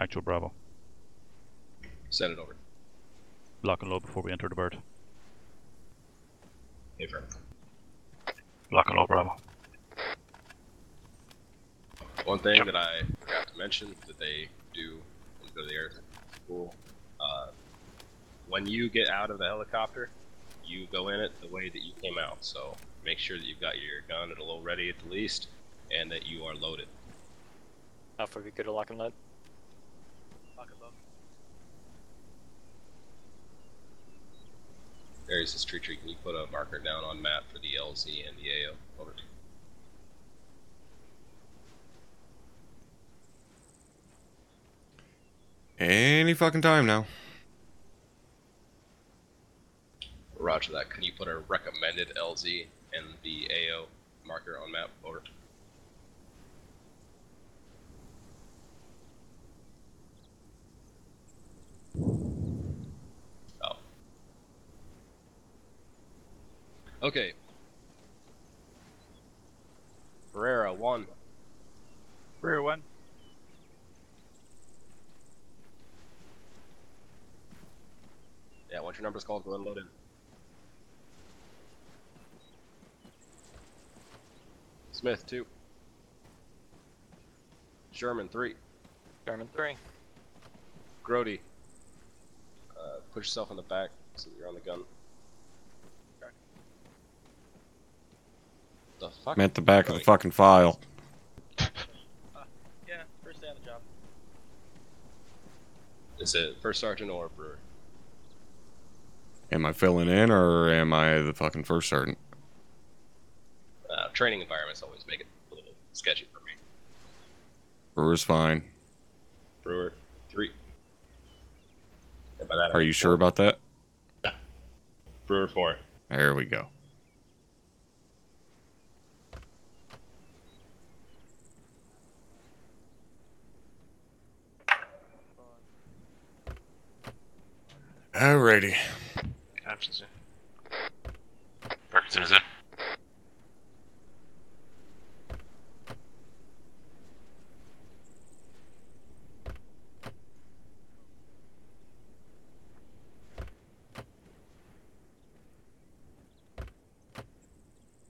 Actual Bravo. Send it over. Lock and load before we enter the bird. Affirm. Lock and load Bravo. One thing that I forgot to mention that they do when you go to the air school, uh, when you get out of the helicopter, you go in it the way that you came out. So make sure that you've got your gun at a low ready at the least, and that you are loaded. Alpha, we good to lock and load? There's this tree tree. Can you put a marker down on map for the LZ and the AO? Over. Any fucking time now. Roger that. Can you put a recommended LZ and the AO marker on map? Over. Okay. Ferreira, one. Rear one. Yeah, once your number's called, go ahead and load in. Smith, two. Sherman, three. German 3. Grody. Uh, push yourself in the back so that you're on the gun. The fuck? I'm at the back of the fucking file. Yeah, first day on the job. Is it first sergeant or brewer? Am I filling in or am I the fucking first sergeant? Uh, training environments always make it a little sketchy for me. Brewer's fine. Brewer, three. And by that I Are mean you sure about that? Brewer, four. There we go. Alrighty. Options in. Parkinson is in.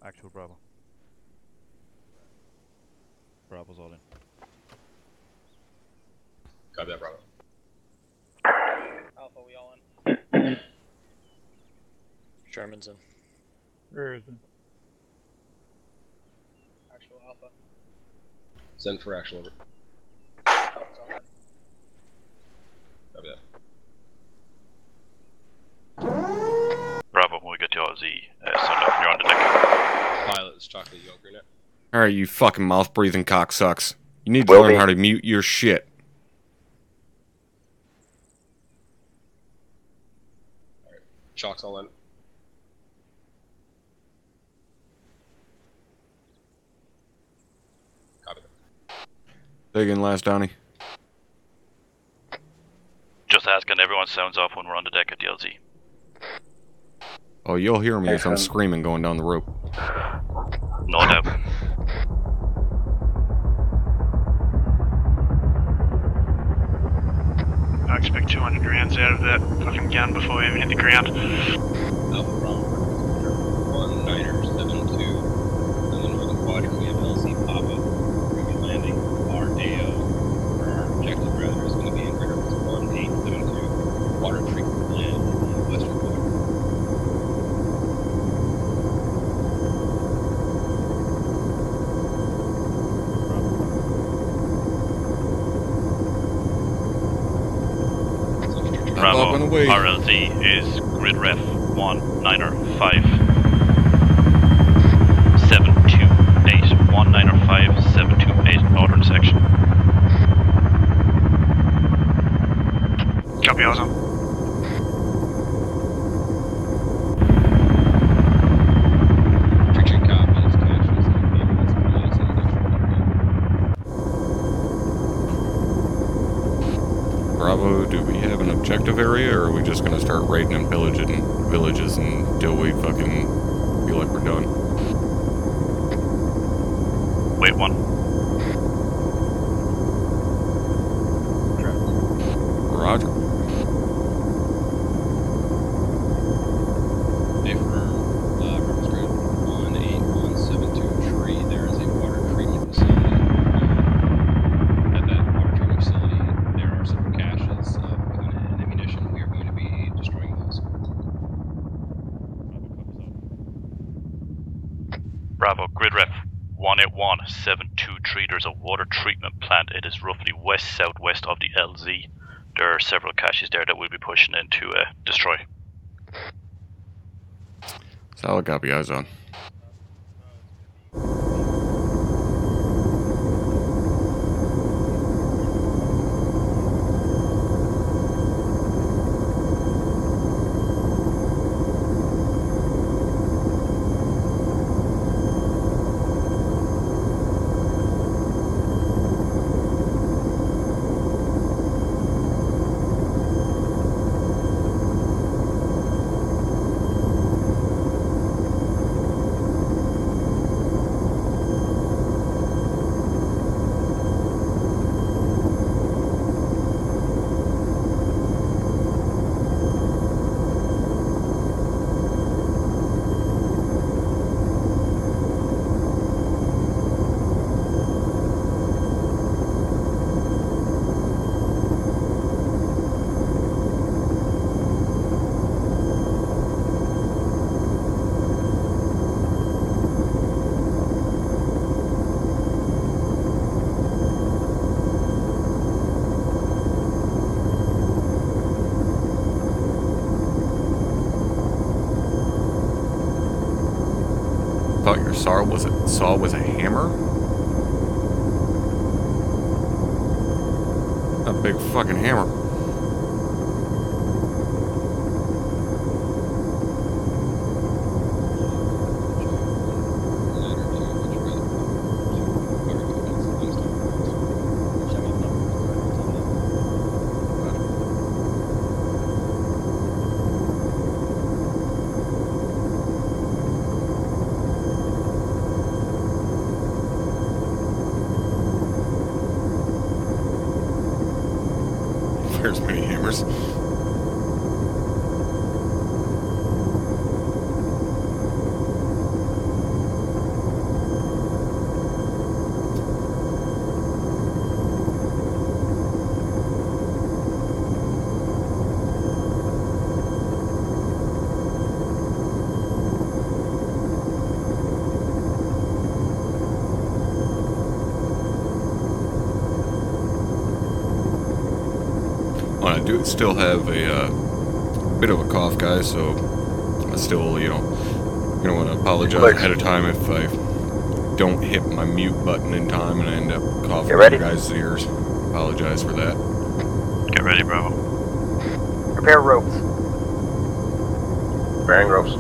Actual Bravo. Bravo's all in. Copy that, Bravo. Alpha, we all in. Sherman's in. Rear is in. Actual Alpha. Send for actual. over. Alpha's all in. Copy that. Bravo, when we get to LZ, uh, send off you're on the deck. Pilot is chocolate yogurt net. Alright, you fucking mouth breathing cocksucks. You need to Will learn be. how to mute your shit. Chalk's all in. Dig in last, Donnie. Just asking everyone sounds off when we're on the deck at the LZ. Oh, you'll hear me if I'm um, screaming going down the rope. No doubt. I expect 200 rounds out of that fucking gun before we even hit the ground. Alpha Bravo. One Niner seven two. In the northern quadrant, we have LZ Papa. We're gonna be landing our AO. Where our objective rather is going to be in grid ref one eight seven two. Water treatment plant in the western quadrant. So, Up, RLZ is grid ref 1 niner 5 728 1 niner 5 728 northern section. Copy, awesome. Preaching copies, captions, and payments, police, and electrical Bravo, do we have an objective area or are we just gonna start raiding and pillaging villages until we fucking feel like we're done? Wait one. Traffic. Roger. Affirm, uh, River Street 18172 Tree. There is a water treatment facility. Um, at that water treatment facility, there are several caches of equipment and ammunition. We are going to be destroying those. Bravo, grid ref 18173 there's a water treatment plant. It is roughly west southwest LZ. There are several caches there that we'll be pushing in to uh, destroy. Solid copy, eyes on. Thought your saw was a saw was a hammer? A big fucking hammer. There's many hammers. Well, I do still have a uh, bit of a cough, guys, so I still, you know, gonna want to apologize Clicks. ahead of time if I don't hit my mute button in time and I end up coughing You in your guys' ears. Apologize for that. Get ready, Bravo. Prepare ropes. Bearing ropes.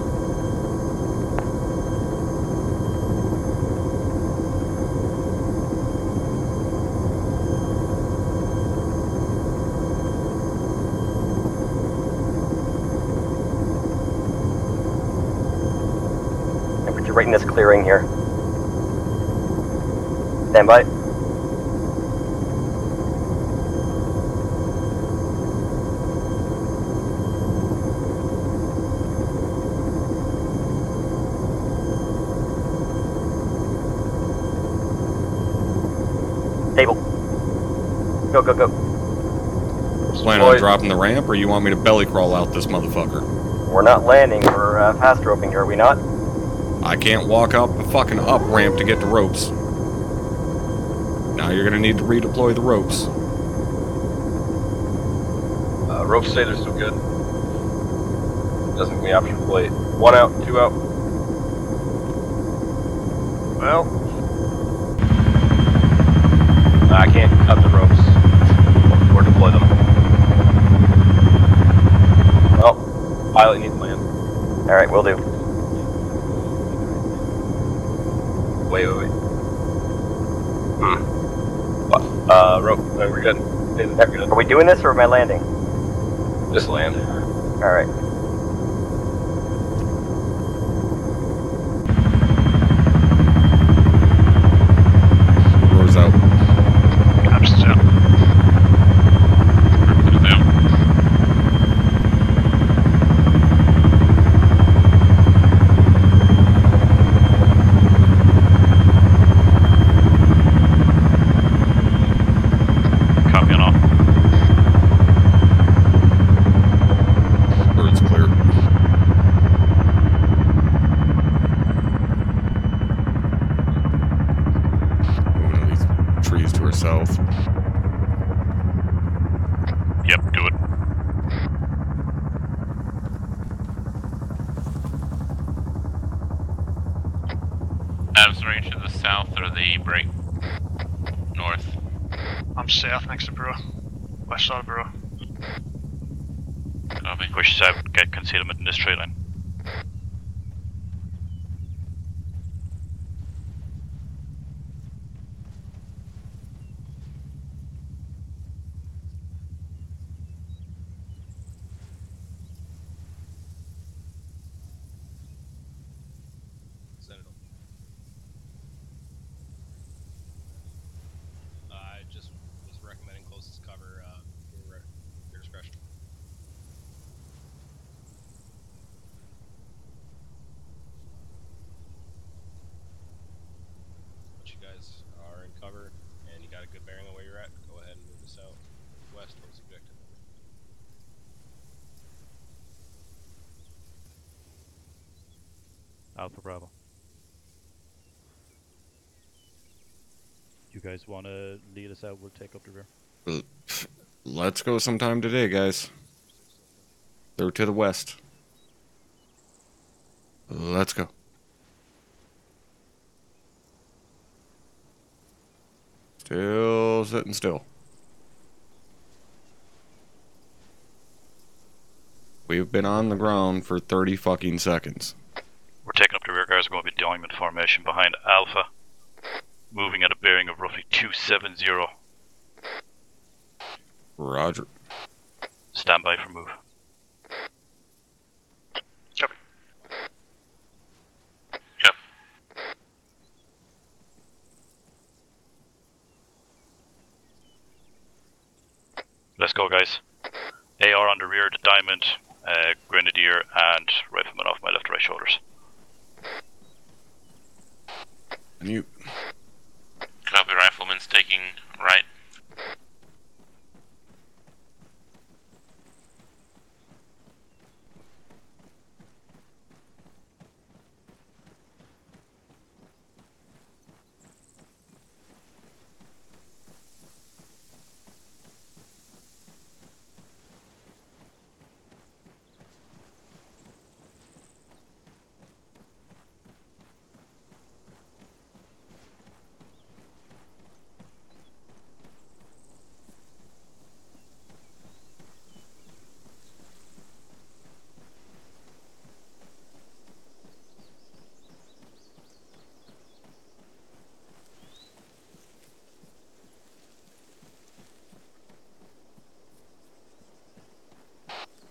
And put you right in this clearing here. Stand by. Table. Go, go, go. Plan on Deployed. dropping the ramp, or you want me to belly crawl out this motherfucker? We're not landing, we're uh, fast roping here, are we not? I can't walk up the fucking up ramp to get to ropes. Now you're gonna need to redeploy the ropes. Uh, ropes say they're still good. Doesn't give me option to play one out, two out. Well, I can't cut the ropes or deploy them. Well, pilot needs land. Alright, we'll do. Wait, wait, wait. Hmm. What? Uh, rope. No, we're good. We're good. Are we doing this or am landing? Just land. Alright. Yep, do it. Avs range to the south or the break? North. I'm south next to Brewer. West side of Brewer. Copy. Which side? Get concealment in this tree line. Bravo. You guys want to lead us out? We'll take up the rear. Let's go sometime today, guys. They're to the west. Let's go. Still sitting still. We've been on the ground for 30 fucking seconds. We're taking up the rear guys. We're going to be diamond formation behind Alpha. Moving at a bearing of roughly 270. Roger. Stand by for move. Yep. Yep. Let's go, guys. AR on the rear, the diamond, uh, grenadier, and rifleman off my left right shoulders. You. Copy. Rifleman's taking right.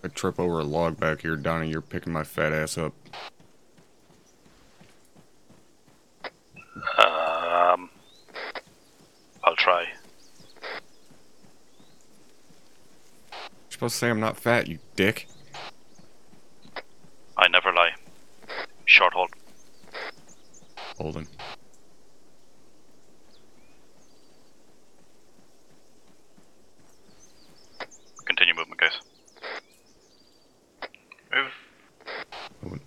I trip over a log back here, Donnie. You're picking my fat ass up. Um, I'll try. You're supposed to say I'm not fat, you dick. I never lie. Short hold. Holden. Continue movement, guys. Move. Moving.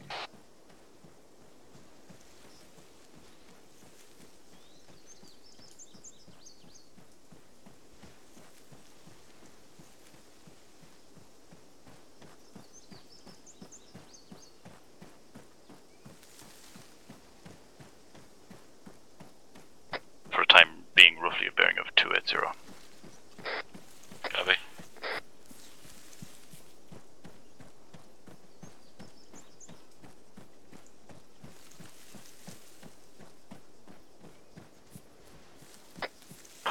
For the time being, roughly a bearing of 280. Copy.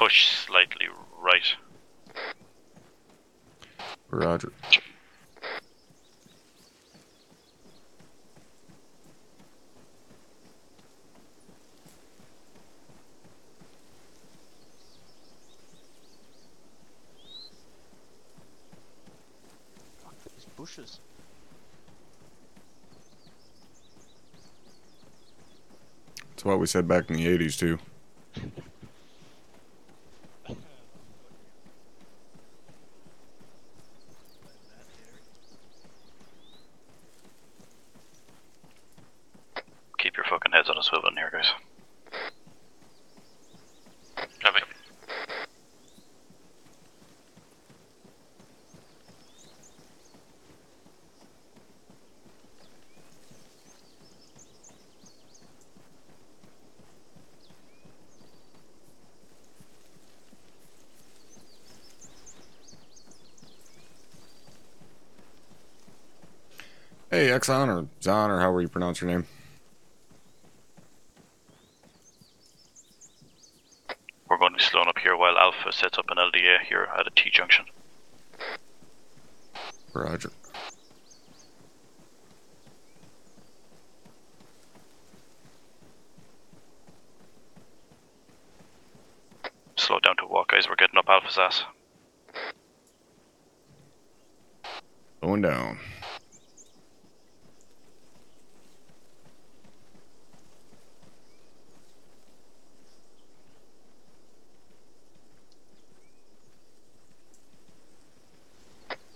Push slightly right. Roger. These bushes. That's what we said back in the 80s, too. Keep your fucking heads on a swivel in here, guys. Copy. Hey, Exxon or Zon or however you pronounce your name. We're going to be slowing up here while Alpha sets up an LDA here at a T junction. Roger. Slow down to walk, guys. We're getting up Alpha's ass. Going down.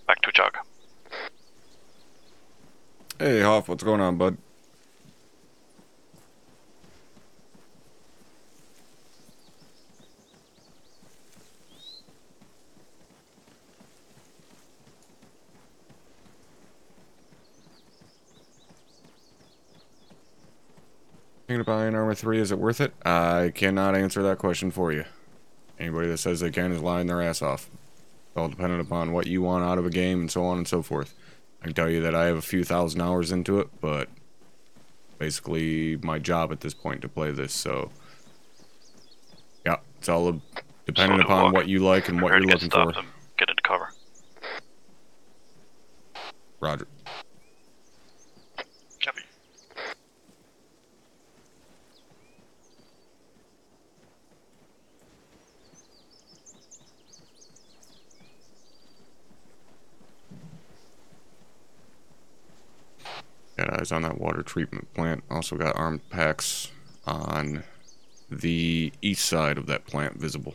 Back to jog. Hoff, what's going on, bud? Thinking of buying ArmA 3, is it worth it? I cannot answer that question for you. Anybody that says they can is lying their ass off. It's all dependent upon what you want out of a game and so on and so forth. I can tell you that I have a few thousand hours into it, but basically my job at this point to play this, so yeah, it's all to upon what you like and what you're looking for get into cover. Roger. Copy. Uh, got eyes on that water treatment plant. Also got armed packs on the east side of that plant visible.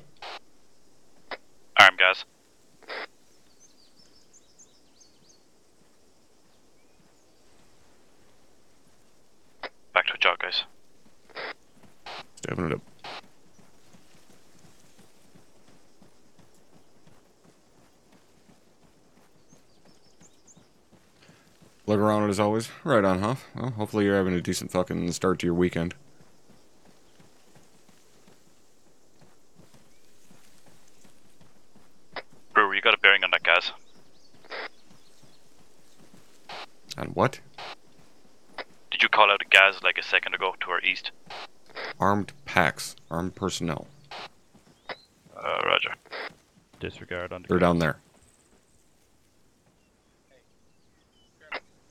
Arm guys. Back to jog, guys. Stepping it up. Look around it as always. Right on, huh? Well, hopefully you're having a decent fucking start to your weekend. Brewer, you got a bearing on that gas. And what? Did you call out a gas like a second ago to our east? Armed packs. Armed personnel. Uh, Roger. Disregard on the They're down there.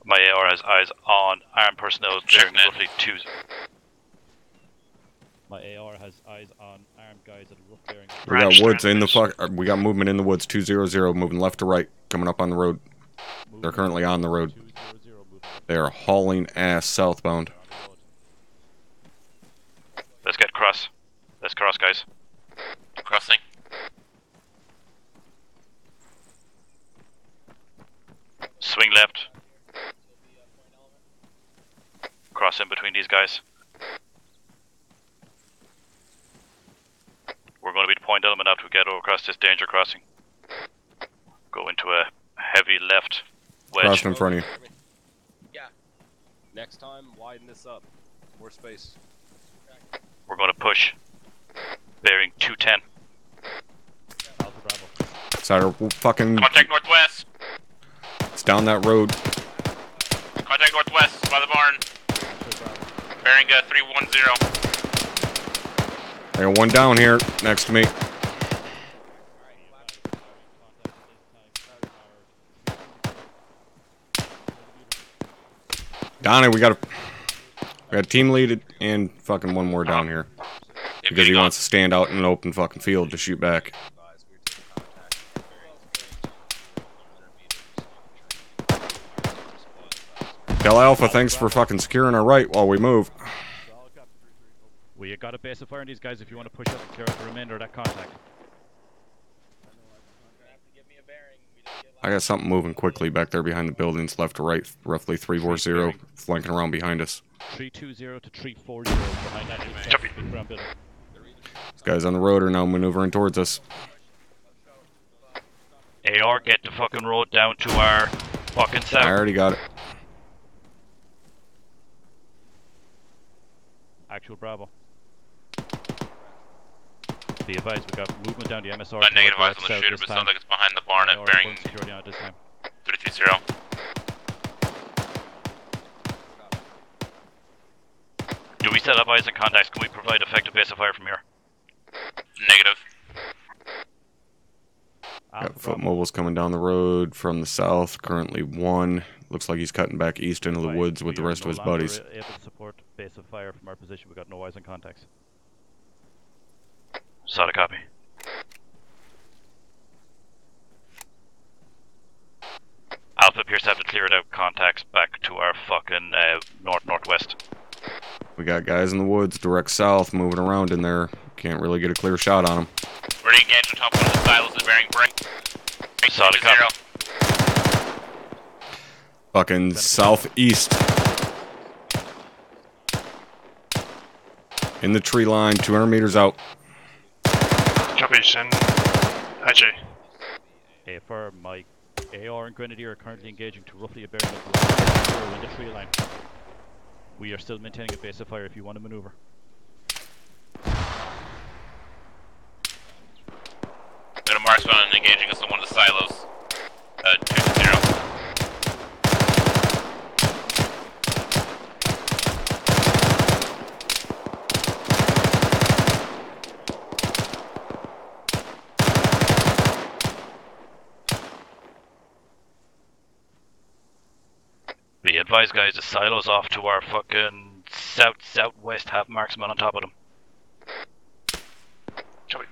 My AR has eyes on armed personnel bearing Checking in. roughly two. My AR has eyes on armed guys at a rough bearing. We got woods in the transmission. fuck. We got movement in the woods. Two zero zero, moving left to right, coming up on the road. They're currently on the road. They are hauling ass southbound. on the road. Let's get cross. Let's cross, guys. Crossing. Swing left. Cross in between these guys. We're going to be the point element after we get over across this danger crossing. Go into a heavy left wedge. Crossed in front of you. Yeah. Next time, widen this up. More space. We're going to push. Bearing 210. Alpha Bravo. Fucking. Contact northwest. It's down that road. Contact northwest by the barn. Bearing uh, 310. I got one down here next to me. Donnie, we got a we got a team lead and fucking one more down here because he wants to stand out in an open fucking field to shoot back. Advise we're taking contact. Tell Alpha, thanks for fucking securing our right while we move. We got a base of fire on these guys if you want to push up and clear out the remainder of that contact. I got something moving quickly back there behind the buildings, left to right, roughly 340, flanking around behind us. 320 to 340 behind that big Copy. building. These guys on the road are now maneuvering towards us. AR, get the fucking road down to our fucking I already got it. Actual Bravo. Be advised, we got movement down the MSR. Got negative eyes on the shooter, but sounds like it's behind the barn at bearing 330. Do we set up eyes and contacts? Can we provide effective base of fire from here? Negative. Alpha Got foot mobiles coming down the road from the south. Currently one. Looks like he's cutting back east into the woods with the are rest of his buddies. Able to support base of fire from our position. We got no eyes and contacts. Solid copy. Alpha appears to have cleared out contacts back to our fucking uh, north northwest. We got guys in the woods, direct south, moving around in there. Can't really get a clear shot on them. Ready to engage on top of one of the silos at bearing break. Break Solid to copy. zero. Fucking southeast. In the tree line, 200 meters out. Copy, send AJ. AFR, my AR and Grenadier are currently engaging to roughly a bearing of zero in the tree line. We are still maintaining a base of fire if you want to maneuver. Little marksman engaging us on one of the silos. Uh, two to zero. Be advised, guys, the silos off to our fucking south southwest half marksman on top of them. Copy.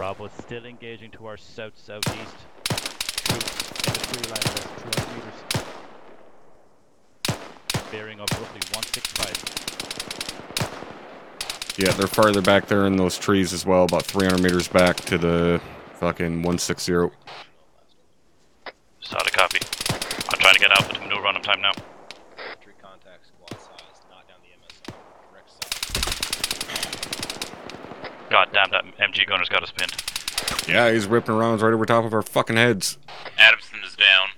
Bravo is still engaging to our south southeast. Troops in the tree line less 200 meters. Bearing of roughly 165. Yeah, they're farther back there in those trees as well, about 300 meters back to the fucking 160. Solid copy. I'm trying to get Alpha to maneuver on him time now. Infantry contact squad size, not down the MSR. Direct south. God damn, that MG gunner's got us pinned. Yeah, he's ripping rounds right over top of our fucking heads. Adamson is down.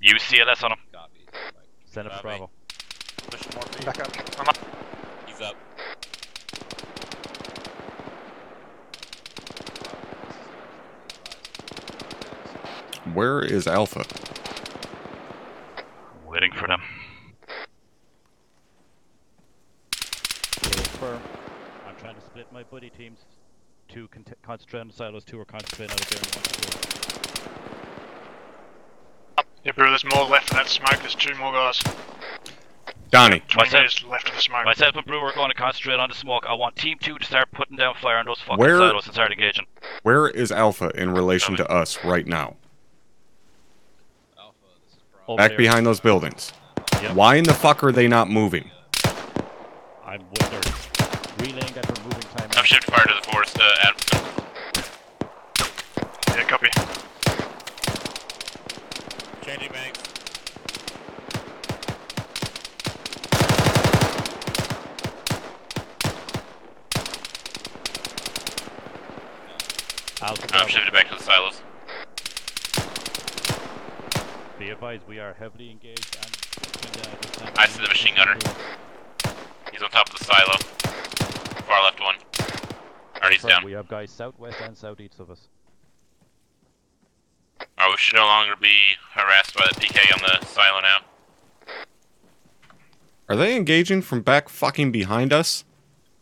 Use CLS on him. Copy. Send up to Copy. Bravo. Pushing more for you. Back up. He's up. Where is Alpha? Waiting for them. Confirm. I'm trying to split my buddy teams. Two con- concentrate on the silos, two are concentrating on the bearing one to. Yeah, bro, there's more left of that smoke. There's two more guys. Donnie. 20 Myself- meters left of the smoke. Myself and Brewer are going to concentrate on the smoke. I want Team 2 to start putting down fire on those fucking Where- silos and start engaging. Where is Alpha in relation to us right now? Alpha, this is Bravo. Back behind those buildings. Yep. Why in the fuck are they not moving? I'm wonder relaying I'm shift fire to the forest, uh, Adamson. Yeah, copy. Changing banks. I'm Bravo. shifted back to the silos. Be advised, we are heavily engaged and and, uh, this time I see the machine gunner. He's on top of the silo. Far left one. Alright, he's down. We have guys southwest and southeast of us. Alright, we should no longer be harassed by the PK on the silo now. Are they engaging from back fucking behind us?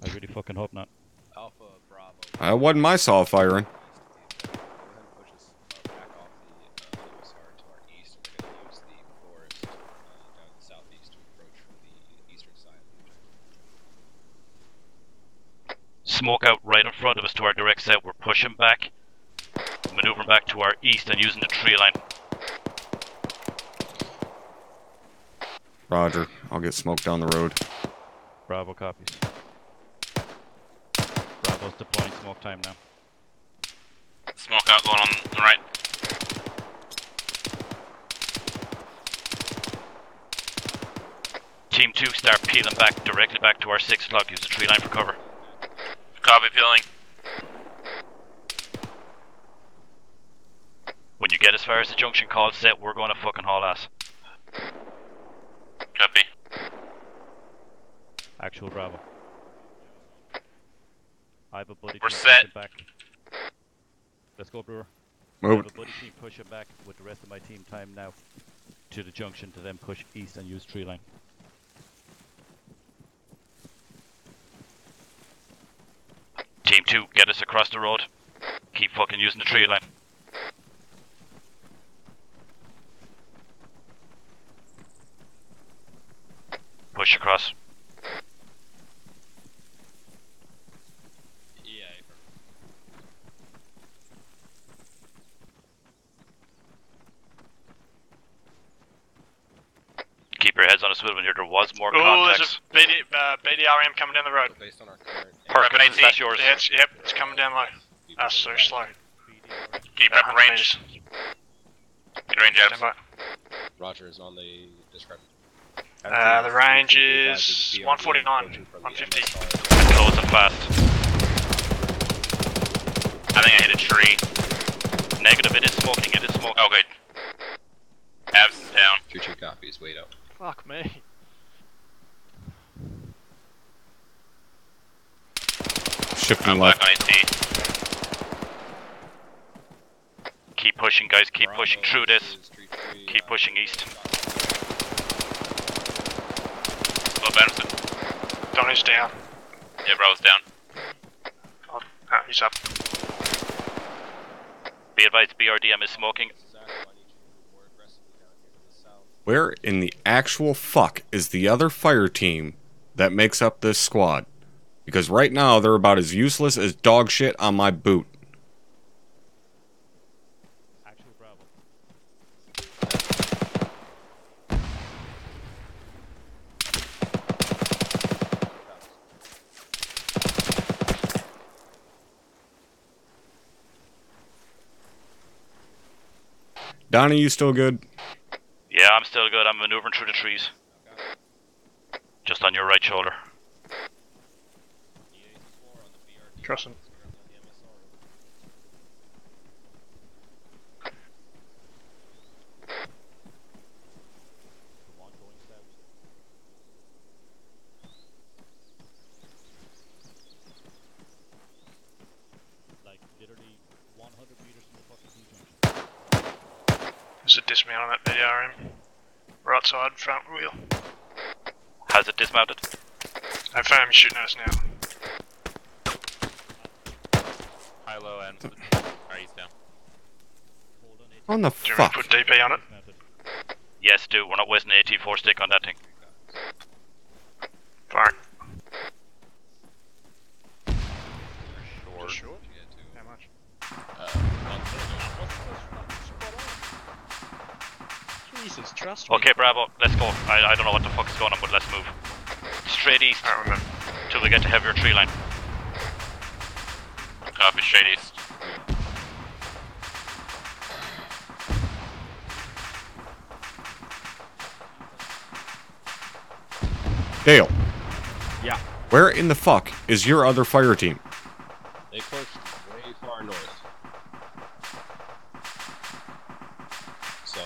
I really fucking hope not. Alpha, Bravo. That wasn't my saw firing. Go ahead and push us uh, back off the uh, MSR to our east. We're going to use the forest uh, down the southeast to approach from the eastern side of the objective. Smoke out right in front of us to our direct south. We're pushing back, maneuvering back to our east and using the tree line. Roger. I'll get smoke down the road. Bravo copies. Bravo's deploying smoke time now. Smoke out going on the right. Team 2 start peeling back directly back to our 6 o'clock. Use the tree line for cover. Copy peeling. When you get as far as the junction call set, we're going to fucking haul ass. Copy. Actual Bravo. I have a buddy We're team set. pushing back. Let's go, Brewer. I Move have it. a buddy team pushing back with the rest of my team time now to the junction to then push east and use tree line. Team 2, get us across the road. Keep fucking using the tree line. Push across. Yeah. Keep your heads on a swivel here. There was more Oh, there's contacts. a BD, uh, BDRM coming down the road. Based on our current. Park, Recommend that's yours. Yeah, it's, yep, it's coming down low. That's so slow. Keep up range. Get range out. Stand by. Roger is on the discrepancy. Uh, the range is 149, 150. Close and fast. I think I hit a tree. Negative, it is smoking, it is smoking. Okay. Abs down. Two two copies. Wait up. Fuck me. Shifting I'm left. on Keep pushing, guys, keep Bravo pushing through this. three, Keep uh, pushing east. Slow Benson. Donnie's down. Yeah, Bravo's down. Oh, he's up. Be advised, BRDM is smoking. Zach, I need you more aggressively down here to the south. Where in the actual fuck is the other fire team that makes up this squad? Because right now they're about as useless as dog shit on my boot. Donnie, you still good? Yeah, I'm still good. I'm maneuvering through the trees. Just on your right shoulder. Crossing. The one going south. Like literally 100 meters from the fucking T junction. There's a dismount on. Right side, front wheel. Has it dismounted? I firm, him shooting us now. High, low, and. Hmm. Alright, he's down. On the Do you want fuck? me to put DP on it? Yes, do. We're not wasting an AT4 stick on that thing. Fire. Short. Sure. How much? Jesus, trust me. Okay, Bravo, let's go. I, I don't know what the fuck is going on, but let's move. Straight east Alright, we're till we get to heavier tree line. Copy, straight east. Dale. Yeah. Where in the fuck is your other fire team? They pushed way far north. So.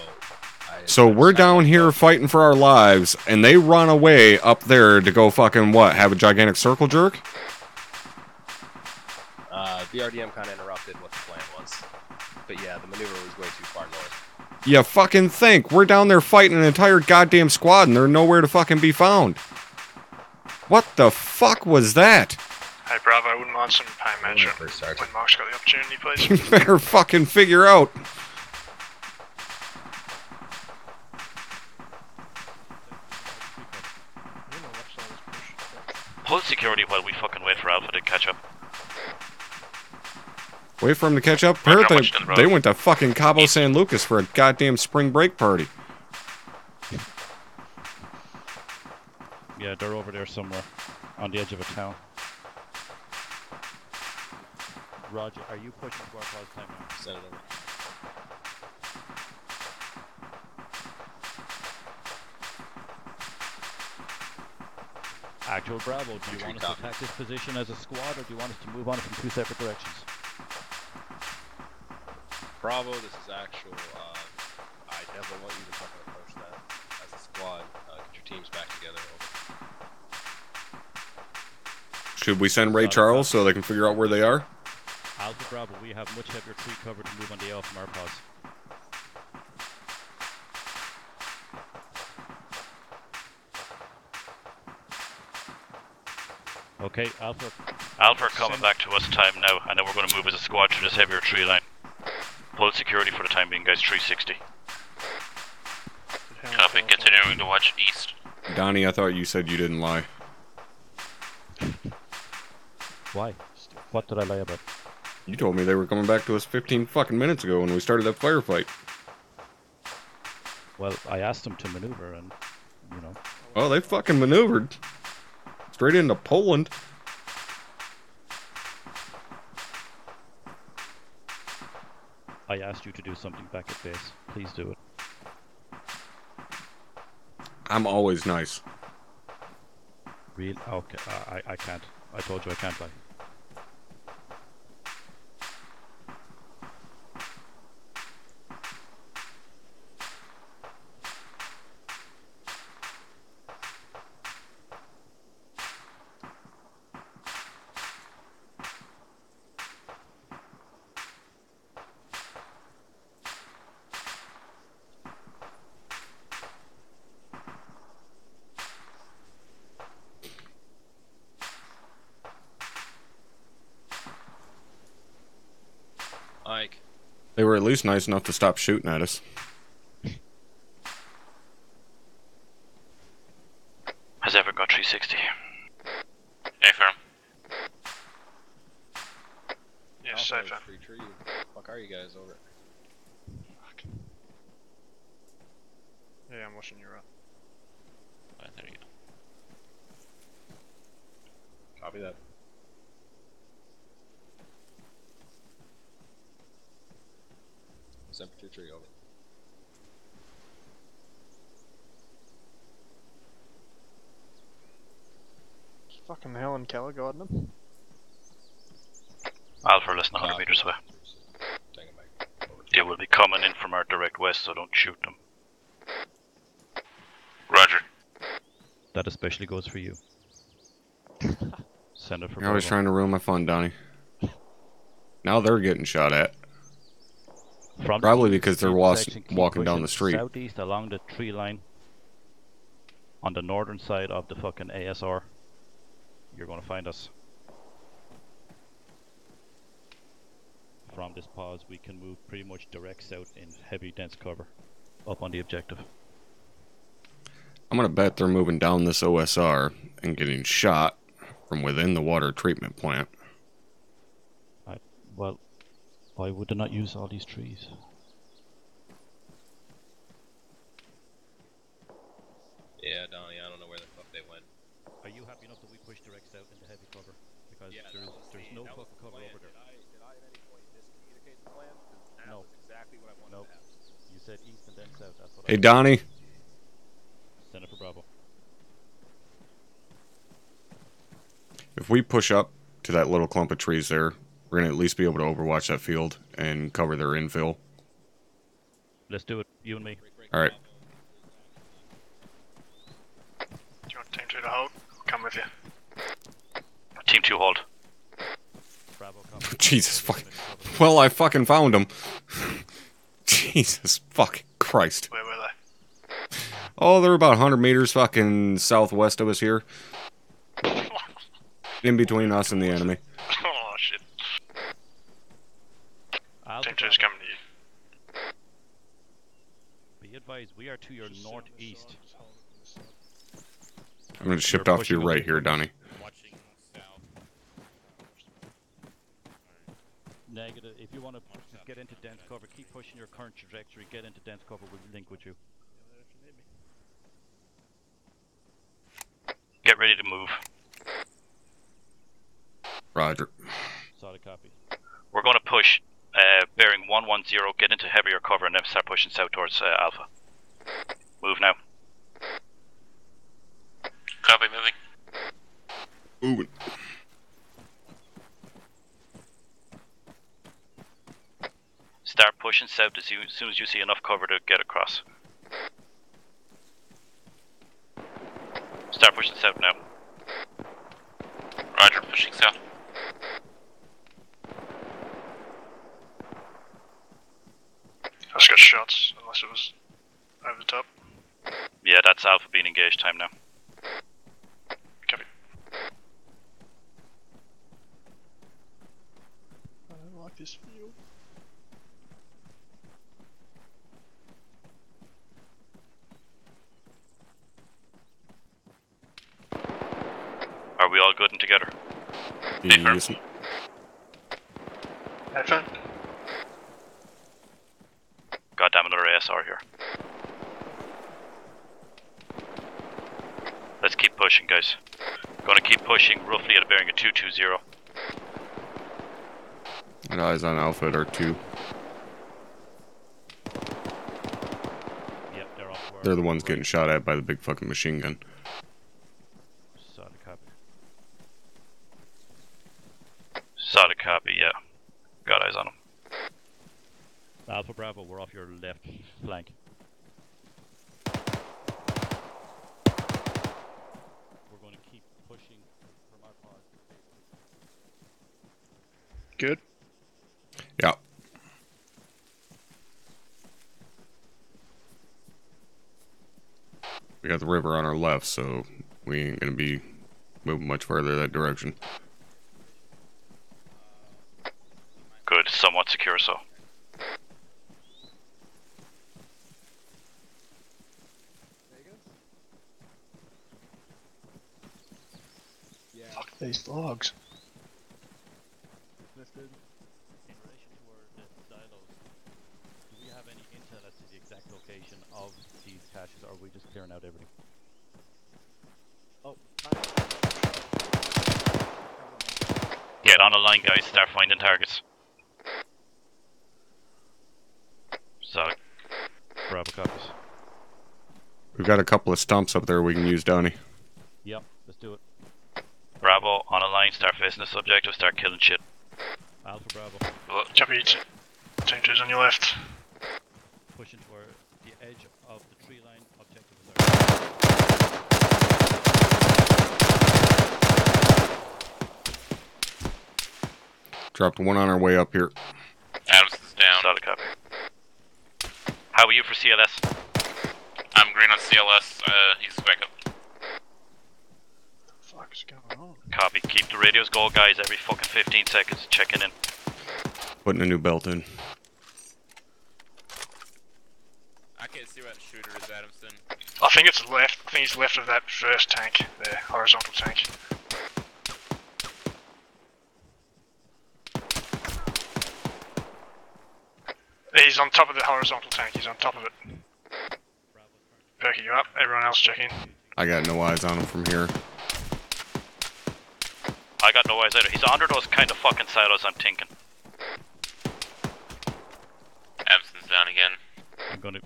I So we're down here fighting for our lives, and they run away up there to go fucking what? Have a gigantic circle jerk? Uh, BRDM kind of interrupted what the plan was. But yeah, the maneuver was way too far north. You fucking think we're down there fighting an entire goddamn squad, and they're nowhere to fucking be found. What the fuck was that? Hey, Bravo, I wouldn't mind some pain When management it first when Mark's got the opportunity, please. You better fucking figure out. Hold security while we fucking wait for Alpha to catch up. Wait for him to catch up. Right, how Apparently, much down the road? they went to fucking Cabo San Lucas for a goddamn spring break party. Yeah, they're over there somewhere on the edge of a town. Roger, are you pushing Guarpaw's time now? Send it over. Actual Bravo, do you want us to attack this position as a squad, or do you want us to move on from two separate directions? Bravo, this is actual. Uh, I definitely want you to fucking approach that as a squad. Uh, get your teams back together. Should we send Ray Charles so they can figure out where they are? Alpha Bravo Bravo, we have much heavier tree cover to move on the AO from our pause. Okay, Alpha, Alpha are coming back to us time now, and then we're going to move as a squad through this heavier tree line. Hold security for the time being, guys. 360. Copy, continuing to watch east. Donnie, I thought you said you didn't lie. why? What did I lie about? You told me they were coming back to us 15 fucking minutes ago when we started that firefight. Well, I asked them to maneuver, and you know, Well, they fucking maneuvered. Straight into Poland. I asked you to do something back at base. Please do it. I'm always nice. Real? Okay, I, I- I can't. I told you I can't lie. At least nice enough to stop shooting at us. Has ever got 360? A firm. Yes, Alpha, safe. Free tree. Fuck are you guys over? Yeah, I'm watching you right. Right, there you go. Copy that. Temperature tree over. Is fucking Helen Keller guarding them? Alpha less than 100 meters away. Take it back. Over. They will be coming in from our direct west, so don't shoot them. Roger. That especially goes for you. Send it for You're always Bravo. trying to ruin my fun, Donnie. Now they're getting shot at. From Probably because they're was- walking down the street. Southeast along the tree line. On the northern side of the fucking ASR. You're gonna find us. From this pause, we can move pretty much direct south in heavy dense cover. Up on the objective. I'm gonna bet they're moving down this OSR and getting shot from within the water treatment plant. Well, why would they not use all these trees? Yeah, Donnie, I don't know where the fuck they went. Are you happy enough that we push direct south into heavy cover? Because Yeah, there's, that was there's the- no that was fucking the cover plan. over there. Did I, did I at any point miscommunicate the plan? 'Cause that No. was exactly what I wanted Nope. to have. You said east and then south. That's what Hey, Donnie. Send it for Bravo. If we push up to that little clump of trees there, we're gonna at least be able to overwatch that field and cover their infill. Let's do it. You and me. All right. Do you want team two to hold? I'll come with you. Team 2 hold. Bravo. Jesus fuck. Well, I fucking found them. Jesus fucking Christ. Where were they? Oh, they're about 100 meters fucking southwest of us here. In between us and the enemy. oh shit. Alpha Team two's Bravo. coming to you. Be advised, we are to your northeast. I'm gonna shift off to your right here, Donnie. Negative. If you want to get into dense cover, keep pushing your current trajectory. Get into dense cover. We'll link with you. Get ready to move. Roger. Solid copy. We're going to push uh, bearing 110, get into heavier cover, and then start pushing south towards uh, Alpha. Move now. Copy, moving. Moving. pushing south as, soon as you see enough cover to get across. Start pushing south now. Roger, pushing south. That's got shots, unless it was over the top. Yeah, that's Alpha being engaged time now. Yes. Affirm. Goddamn another ASR here. Let's keep pushing, guys. Gonna keep pushing roughly at a bearing of 220. And eyes on Alpha at R2. Yep, they're off They're the ones getting shot at by the big fucking machine gun. Solid copy. Solid copy, yeah. Got eyes on him. Alpha Bravo, we're off your left flank. We're going to keep pushing from our pod. Good. Yeah. We got the river on our left, so we ain't gonna be moving much further that direction. Good, somewhat secure so. Fuck these logs. In relation to our the silos, do we have any intel as to the exact location of these caches, or are we just clearing out everything? Get on the line, guys. Start finding targets. Solid. Bravo copies. We've got a couple of stumps up there we can use, Downey. Yep, let's do it. Bravo, on a line, start facing the subjective, start killing shit. Alpha Bravo, Copy. t- Team 2's on your left. pushing toward the edge of the tree line. Objective is our. Dropped one on our way up here. Adams is down. Solid copy. How are you for CLS? I'm green on CLS. Uh, he's back up. Fuck's going on? Copy. Keep the radios going, guys. Every fucking 15 seconds, checking in. Putting a new belt in. I can't see where that shooter is, Adamson. I think it's left. I think he's left of that first tank, the horizontal tank. He's on top of the horizontal tank. He's on top of it. Perky you up. Everyone else check in. I got no eyes on him from here. I got no eyes either. He's under those kind of fucking silos, I'm thinking. Adamson's down again. I'm going to.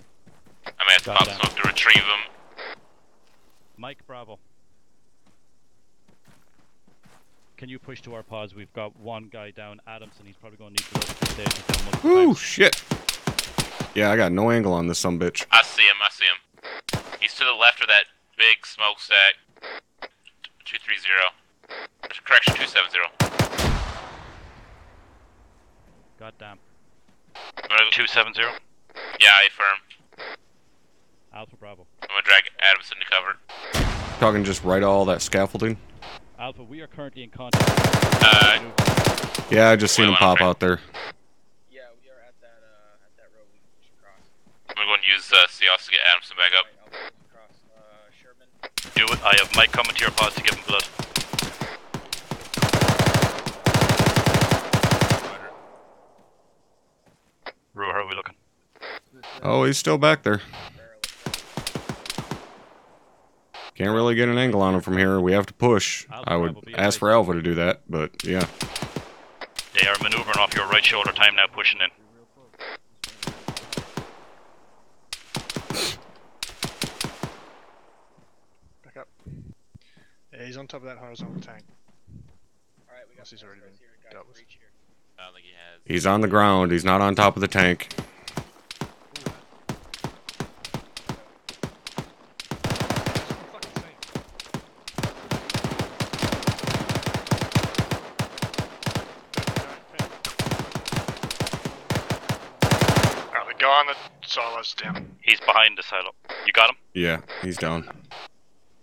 I may have to Got pop that. smoke to retrieve him. Mike Bravo. Can you push to our pods? We've got one guy down, Adamson. He's probably going to need blood to stay down multiple Woo, times. shit. Yeah, I got no angle on this some bitch. I see him. I see him. He's to the left of that big smokestack. Two three zero. Correction two seven zero. God damn. 270. Yeah, I affirm. Alpha Bravo. I'm gonna drag Adamson to cover. Talking just right all that scaffolding. Alpha, we are currently in contact. Uh, Yeah, I just seen him pop out there. Yeah, we are at that uh at that road we can push across. I'm gonna go and use uh, CLS to get Adamson back up. Right, I'll. Uh Sherman. Do it. I have Mike coming to your pods to give him blood. Ru, how are we looking? Oh, he's still back there. Can't really get an angle on him from here. We have to push. I would ask for Alpha to do that, but yeah. They are maneuvering off your right shoulder time now, pushing in. Back up. Yeah, he's on top of that horizontal tank. Alright, we got Unless he's already been guys dealt with. He has. He's on the ground. He's not on top of the tank. Alright, Go on the solos, Tim. He's behind the silo. You got him? Yeah, he's down. Oh,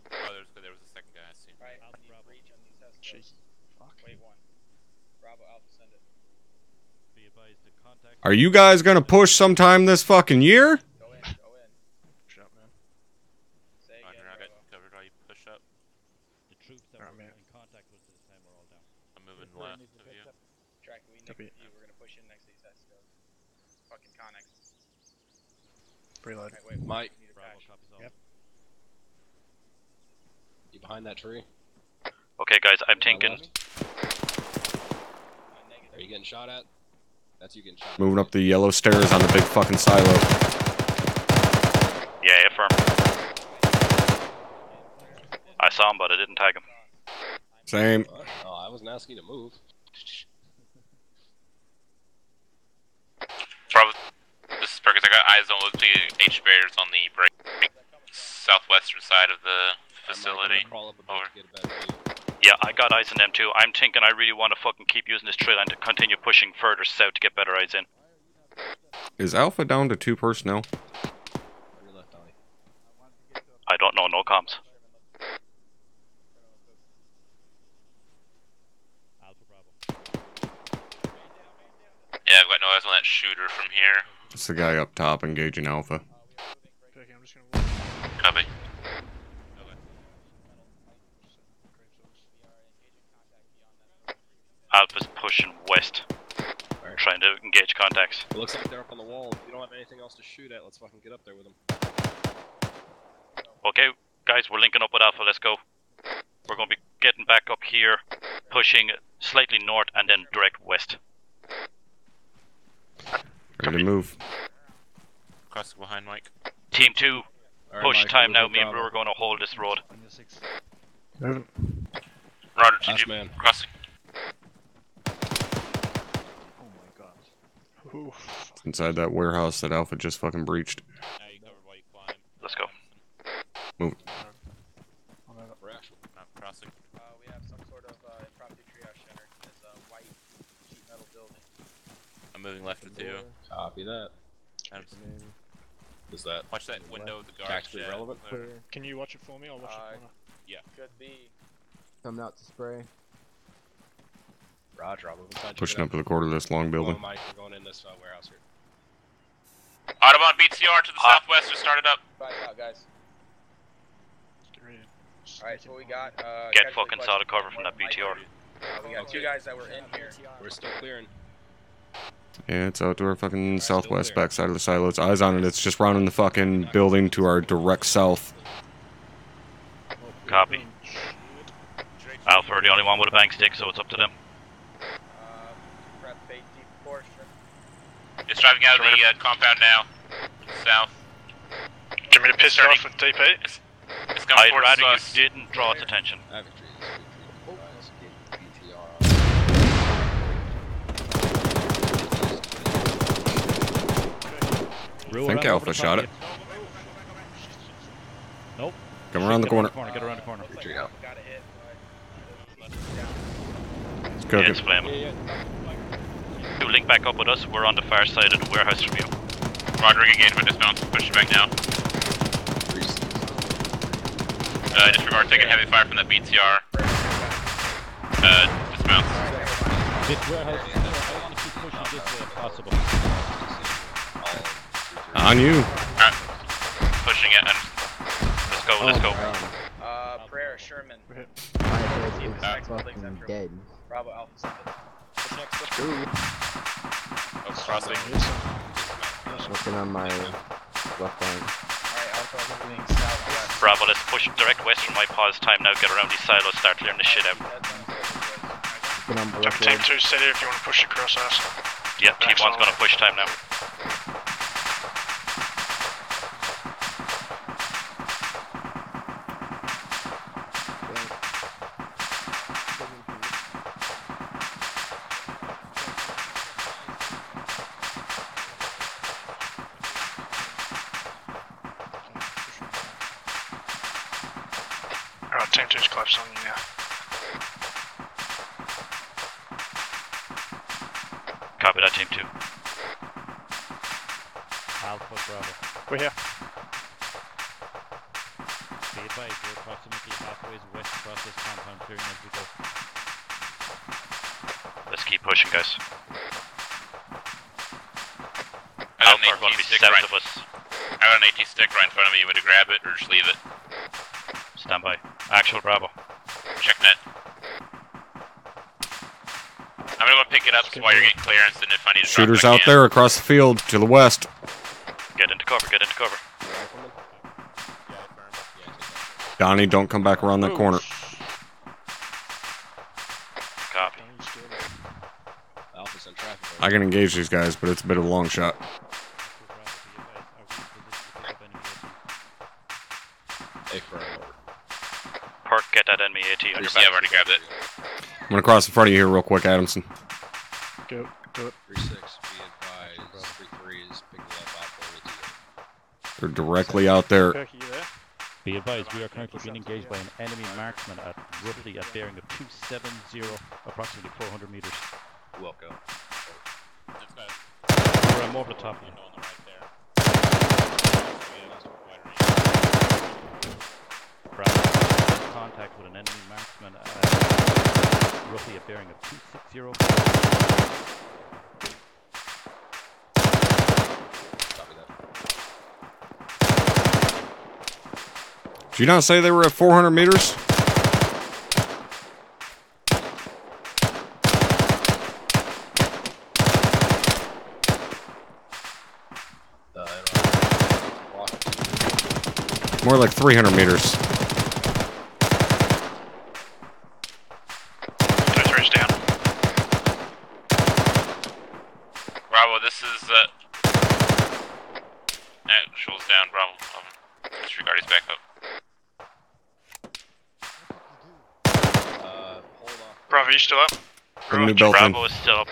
there was, there was a second guy. I see. Right, Alpha, we need Bravo. breach on these Teslas. Wait one. Bravo Alpha, send it. Be advised the contact. Are you guys gonna push sometime this fucking year? Go in, go in. Shut up, man. Say Roger, I got covered. While you push up, The troops that Alright, were man. in contact with us at the time are all down. I'm moving left of you. Track, we need Copy. you. We're gonna push in next to these Teslas. Fucking Connex. Preload. Alright, wait. Mike. we need a Bravo patch. copies all. Yep. You behind that tree? Okay, guys, I'm thinking. Uh. Are you getting shot at? That's you getting shot. Moving up the yellow stairs on the big fucking silo. Yeah, yeah, firm. I saw him, but I didn't tag him. Same. Oh, I wasn't asking you to move. Bravo. This is Perkins. I got eyes on the H barriers on the break southwestern side of the I'm facility. gonna crawl up a bit Over. To get a better view. Yeah, I got eyes on them too. I'm thinking I really want to fucking keep using this trail line to continue pushing further south to get better eyes in. Is Alpha down to two personnel? On your left, Ollie. I don't know, no comms. Yeah, I've got no eyes on that shooter from here. It's the guy up top engaging Alpha. Okay, I'm just gonna walk. Copy. Alpha's pushing west, trying to engage contacts. It looks like they're up on the wall. If you don't have anything else to shoot at, let's fucking get up there with them. Okay, guys, we're linking up with Alpha. Let's go. We're going to be getting back up here, pushing slightly north and then direct west. Ready to move. Crossing behind Mike. Team two, Alright, push Mike, time now. Me and Bravo. Brew are going to hold this road. On your Roger, Last TG. man. Crossing. Oh my god. Oof. Inside that warehouse that Alpha just fucking breached. Now you cover while you climb. Let's go. Move. I'm over. Rash. Now crossing. Uh, we have some sort of uh, impromptu triage center. It's a white sheet metal building. I'm moving left with you. Copy that. And Is that watch that window of the guard Tactically shed. relevant? Can you watch it for me? I'll watch Uh, it corner. Could be. Coming out to spray. Roger? I'll move inside. Pushing up to the quarter of this long building. on, Mike. We're going in this uh, warehouse here. Audubon BTR to the Ah. southwest. Just started up. Five out, guys. Get. Alright, so we got. Uh, Get casualty fucking question solid cover from that Mike. BTR. Uh, we got two guys that were in here. We're still clearing. Yeah, it's out to our fucking southwest backside of the silo. It's eyes on it. It's just rounding the fucking building to our direct south. Copy. Alpha are the only one with a bank stick, so it's up to them. Uh, prep bait deep portion. It's driving out of the uh, compound now. South. Do you want me to piss it Starting. off with DP? It's, it's coming I'd towards rather you us. didn't draw its attention. Infantry is BTR. Brew Think around over Alpha the shot top. Nope. Come around the Get corner. Get around the corner. Infantry out. Got a hit, but It's Yeah, it's flaming. Two, link back up with us. We're on the far side of the warehouse from you. Roger, engagement dismount. Push back now. Uh, disregard taking heavy fire from the BTR. Uh, dismount. This warehouse is still pushing this way if possible. On you. Alright. Pushing it and let's go, let's go. Uh, prayer, Sherman. I heard it's fucking dead. Bravo Alpha 7. That's crossing. Nice. Working on my left flank. Alright. Bravo, let's push direct west from my pause time now, get around these silos, start clearing the shit out. Team 2 steady if you want to push across us. Yep, team 1's gonna push time now. West this compound, clearing as we go. Let's keep pushing, guys. I got Alpha an are going AT to be stick south right. of us. I got an AT stick right in front of me. You want to grab it or just leave it? Stand by. Actual Bravo. Check net. I'm gonna go pick it up while you're getting clearance, and if I need to Shooters it, out there across the field to the west. Get into cover, get into cover. Rifleman? Yeah, affirm. Yeah, take that. Donnie, don't come back around that corner. Copy. Don't you scared me. Alpha's in traffic. I can engage these guys, but it's a bit of a long shot. Alpha Bravo, be advised, are we in position to pick up enemy Affirm. over. Perk, get that enemy AT on your Yeah. I've already grabbed it. I'm gonna cross in front of you here real quick, Adamson. Go, do it. 3-6, be advised. 3-3 is picking up AT. They're directly out there. Perky, you there? Be advised, we are currently being engaged by an enemy marksman at roughly a bearing of 270, approximately 400 meters. Wilco. I'm over the top of you. Contact with an enemy marksman uh, at roughly a bearing of 260. Copy that. Did you not say they were at 400 meters? Uh, NR. Walk. More like 300 meters. Two threes down. Bravo, this is uh. Actuals down, Bravo. Um, disregard his backup. Uh. Bravo, you still up? Put new belt in. Bravo is still up.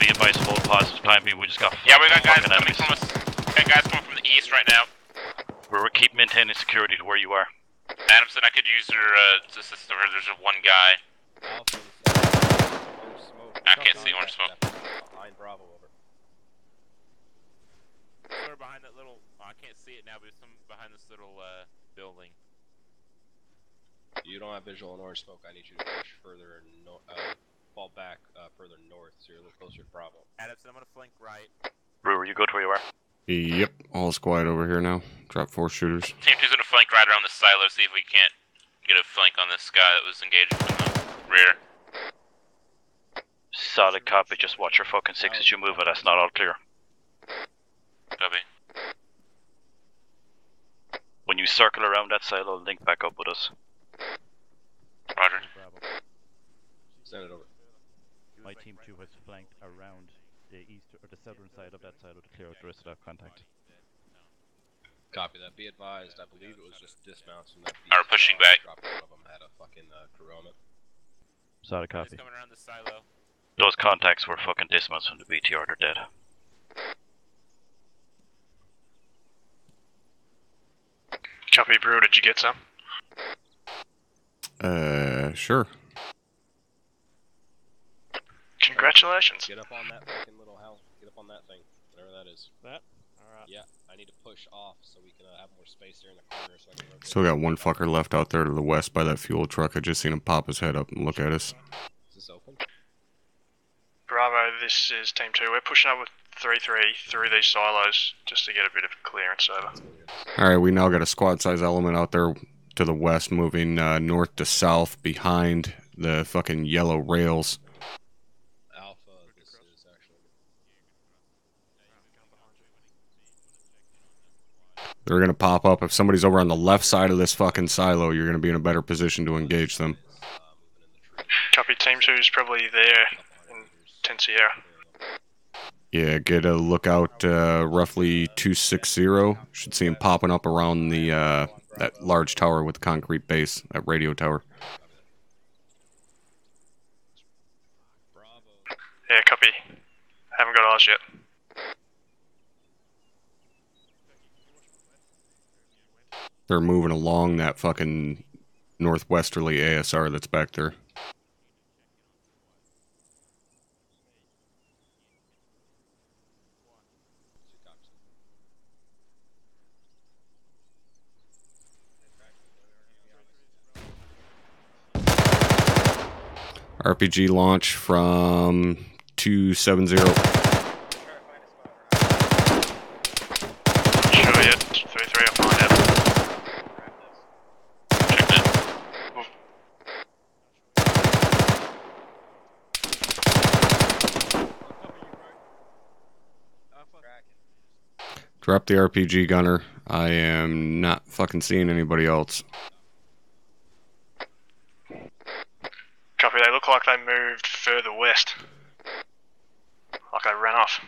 Be advised, hold positive time being. We just got Yeah, we got guys fucking coming enemies. from us. Got guys coming from the east right now. We're, we're keep maintaining security to where you are. Adamson, I could use your uh, assistance. There's just one guy. Alpha is orange smoke. I can't see orange smoke. Behind Bravo, over. Somewhere behind that little. oh, I can't see it now, but it's some behind this little uh, building. You don't have visual on orange smoke. I need you to push further no uh, fall back uh, further north, so you're a little closer to Bravo. Adamson, I'm gonna flank right. Brewer, you good where you are? Yep, all's quiet over here now. Drop four shooters. Team two's gonna flank right around the silo, see if we can't get a flank on this guy that was engaged from the rear. Solid copy. Just watch your fucking six as you move it. That's not all clear. Copy. When you circle around that silo, link back up with us. Roger. Bravo. Send it over. My team 2 has flanked around the east or the southern side of that silo to clear out the rest of that contact. Copy that. Be advised. I believe it was just dismounts from that. Are pushing uh, back. Dropped one of them had a fucking uh, crew on it. Solid Guys copy. coming around the silo. Those contacts were fucking dismounts from the BTR. They're dead. Copy, Brew. Did you get some? Uh, sure. Congratulations. Get up on that fucking little house. Get up on that thing. Whatever that is. That? Alright. Yeah, I need to push off so we can uh, have more space there in the corner so I can. Still got one fucker left out there to the west by that fuel truck. I just seen him pop his head up and look at us. Is this open? Bravo, this is Team 2. We're pushing up with 3 3 through these silos just to get a bit of clearance over. All right, we now got a squad size element out there to the west, moving uh, north to south behind the fucking yellow rails. Alpha, this is actually. They're gonna pop up if somebody's over on the left side of this fucking silo. You're gonna be in a better position to engage them. Moving in the tree. Copy, Team 2 is probably there in 10 Sierra. Yeah, get a lookout uh, roughly 260. Should see him popping up around the uh, that large tower with the concrete base, that radio tower. Bravo. Yeah, copy. Haven't got eyes yet. they're moving along that fucking northwesterly ASR that's back there. RPG launch from 270. Drop the RPG gunner. I am not fucking seeing anybody else. Copy, they look like they moved further west. Like they ran off.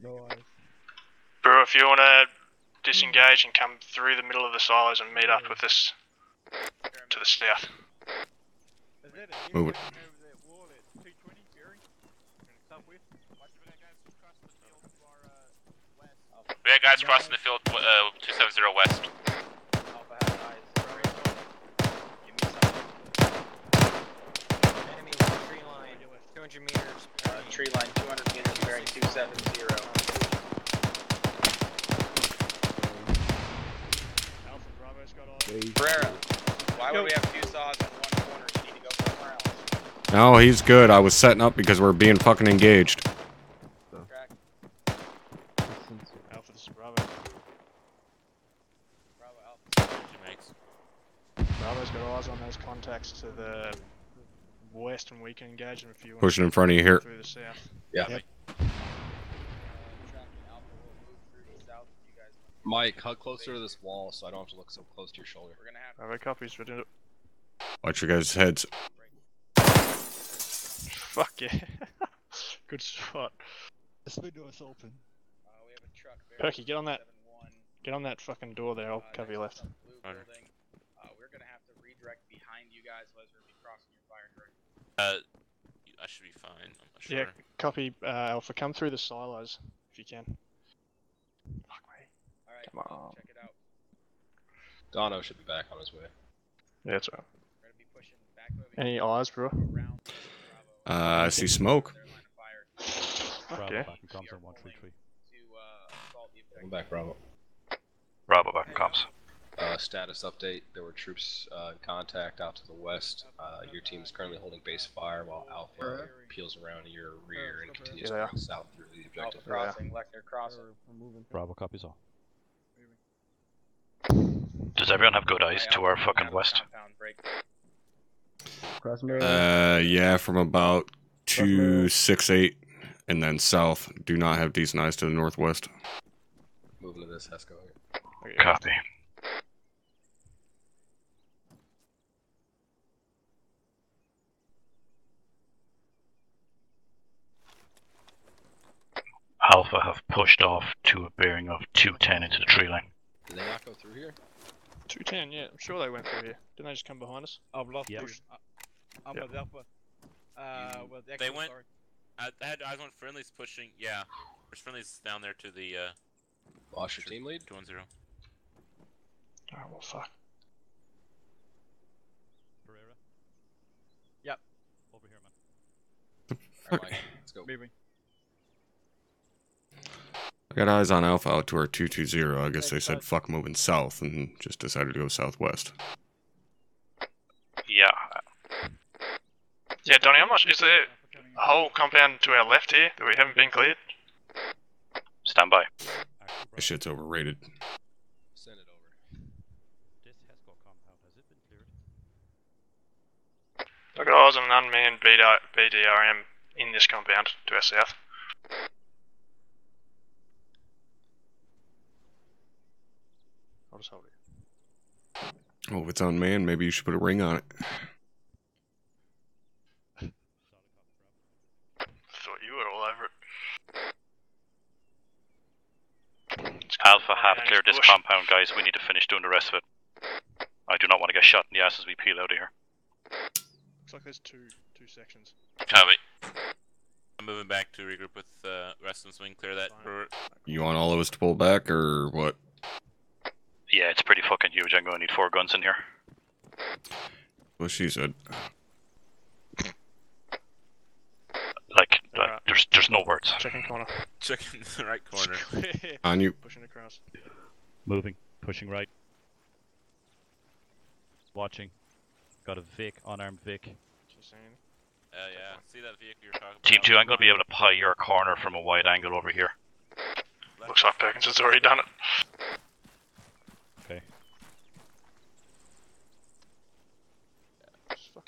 No eyes. Brew, if you want to disengage and come through the middle of the silos and meet up with us to the south. Move it. We got guys crossing the field, uh, 270 west. Tree line, 200 meters. Tree line, 200 meters, bearing 270. Alpha Bravo's got eyes. Pereira, why would we have two SAWs in one corner? You need to go somewhere else. No, he's good. I was setting up because we're being fucking engaged. Alpha, this is Bravo. Bravo's got eyes on those contacts to the west, and we can engage them if you want. Pushing in front of you here. Through the south. Yeah. Yep. Mike, hug closer to this wall so I don't have to look so close to your shoulder. We're gonna have Bravo copies. We're doing it. Watch your guys' heads. Fuck yeah. Good spot. This window is open. Uh, we have a truck. Perky, get on that. Get on that fucking door there. I'll cover you left. Blue. Uh, we're gonna have to redirect behind you guys, otherwise we're gonna be crossing your fire direction. Uh, I should be fine. I'm not sure. Yeah, copy uh, Alpha. Come through the silos if you can. Alright, Come on. check it out. Dono should be back on his way. Yeah, that's right. We're gonna be pushing back Any eyes, bro? Uh, I see smoke. Bravo Okay. back in comms on 133. I'm back, Bravo. Bravo back in comms. Uh, status update. There were troops uh, in contact out to the west. Uh, your team is currently holding base fire while Alpha peels around your rear and continues Yeah, they south through the objective. Alpha crossing, Lecter crossing. Bravo copies all. Does everyone have good eyes to our fucking west? Compound break. Cross mirror. Uh, yeah, from about 268 and then south. Do not have decent eyes to the northwest. Moving to this Hesco here. Copy. Alpha have pushed off to a bearing of 210 into the tree line. Did they not go through here? 210, yeah. I'm sure they went through here. Didn't they just come behind us? I've lost Yep. push. I'm Yep. with Alpha. Uh, with They went- sorry. I, I had eyes on friendlies pushing. Yeah, there's friendlies down there to the uh. Lost your team lead? Two one zero. Oh, well, fuck. Pereira. Yep. Over here, man. Alright, let's go. Moving. I got eyes on Alpha out to our 220. I guess they said fuck moving south and just decided to go southwest. Yeah. Yeah, Donny, how much is there a whole compound to our left here that we haven't been cleared? Stand by. This shit's overrated. Send it over. This Hesco compound, has it been cleared? I've got eyes on an unmanned BRDM in this compound to our south. I'll just it. Oh, if it's unmanned, maybe you should put a ring on it. Thought you were all over it. Alpha have Nice cleared this compound, guys. We need to finish doing the rest of it. I do not want to get shot in the ass as we peel out of here. Looks like there's two two sections. Copy. I'm moving back to regroup with uh, rest and swing. Clear that. You want all of us to pull back or what? Yeah, it's pretty fucking huge. I'm going to need four guns in here. Well, she said. Like, uh, there's there's no words. Checking corner. checking the right corner. On you. Pushing across. Moving. Pushing right. Watching. Got a Vic, unarmed Vic. Uh, yeah, see that vehicle you're talking about? Team 2, I'm going to be able to pie your corner from a wide angle over here. Looks like Perkins has already done it. Okay.